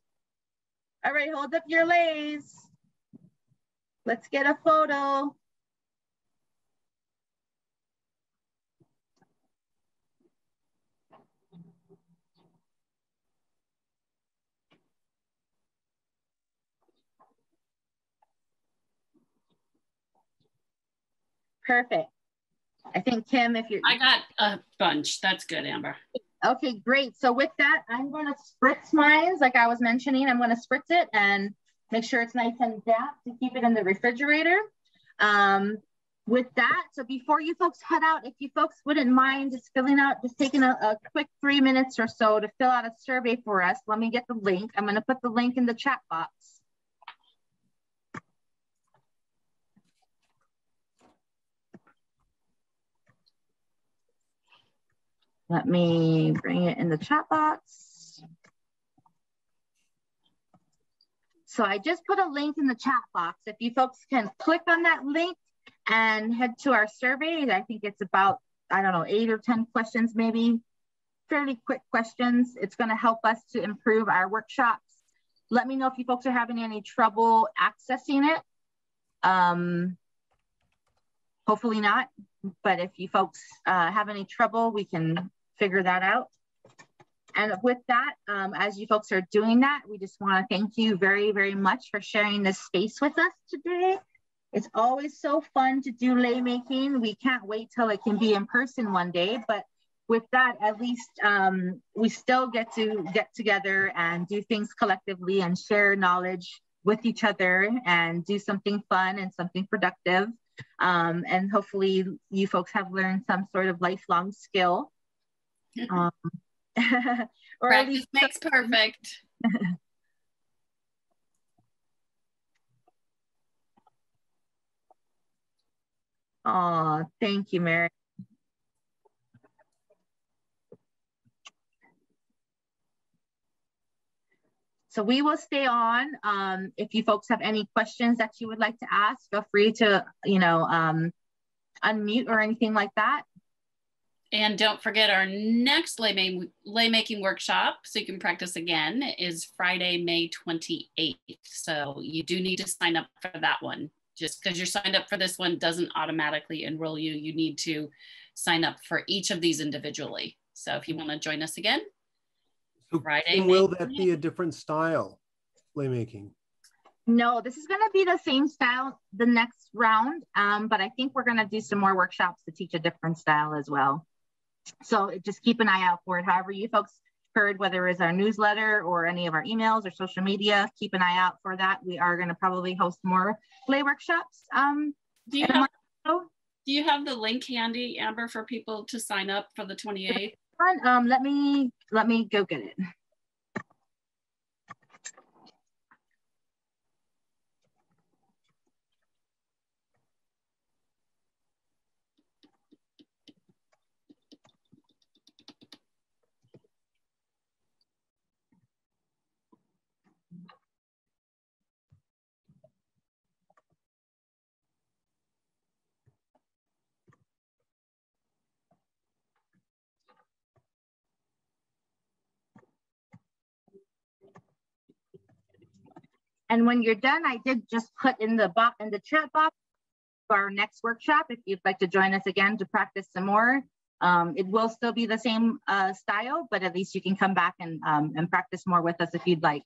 All right, hold up your leis. Let's get a photo. Perfect. I think Kim, if you're- I got a bunch. That's good, Amber. Okay, great. So with that, I'm gonna spritz mine, like I was mentioning, I'm gonna spritz it and make sure it's nice and damp to keep it in the refrigerator. Um, with that, so before you folks head out, if you folks wouldn't mind just filling out, just taking a, a quick three minutes or so to fill out a survey for us, let me get the link. I'm gonna put the link in the chat box. Let me bring it in the chat box. So I just put a link in the chat box. If you folks can click on that link and head to our survey, I think it's about, I don't know, eight or 10 questions, maybe fairly quick questions. It's gonna help us to improve our workshops. Let me know if you folks are having any trouble accessing it. Um, hopefully not, but if you folks uh, have any trouble, we can figure that out. And with that, um, as you folks are doing that, we just want to thank you very, very much for sharing this space with us today. It's always so fun to do lei making. We can't wait till it can be in person one day, but with that, at least um, we still get to get together and do things collectively and share knowledge with each other and do something fun and something productive. Um, and hopefully you folks have learned some sort of lifelong skill um, or at least makes perfect. Oh, thank you, Mary. So we will stay on. Um, if you folks have any questions that you would like to ask, feel free to, you know, um, unmute or anything like that. And don't forget our next lei, ma- lei making workshop, so you can practice again, is Friday, May 28th. So you do need to sign up for that one. Just because you're signed up for this one doesn't automatically enroll you. You need to sign up for each of these individually. So if you want to join us again, So Friday, Kim, will May that be a different style playmaking? No, this is going to be the same style the next round, um, but I think we're going to do some more workshops to teach a different style as well. So just keep an eye out for it. However, you folks heard, whether it's our newsletter or any of our emails or social media, keep an eye out for that. We are going to probably host more play workshops. Um, do you have do you have the link handy, Amber, for people to sign up for the 28th? Um, let me let me go get it. And when you're done, I did just put in the box in the chat box for our next workshop. If you'd like to join us again to practice some more, um, it will still be the same uh, style, but at least you can come back and um, and practice more with us if you'd like.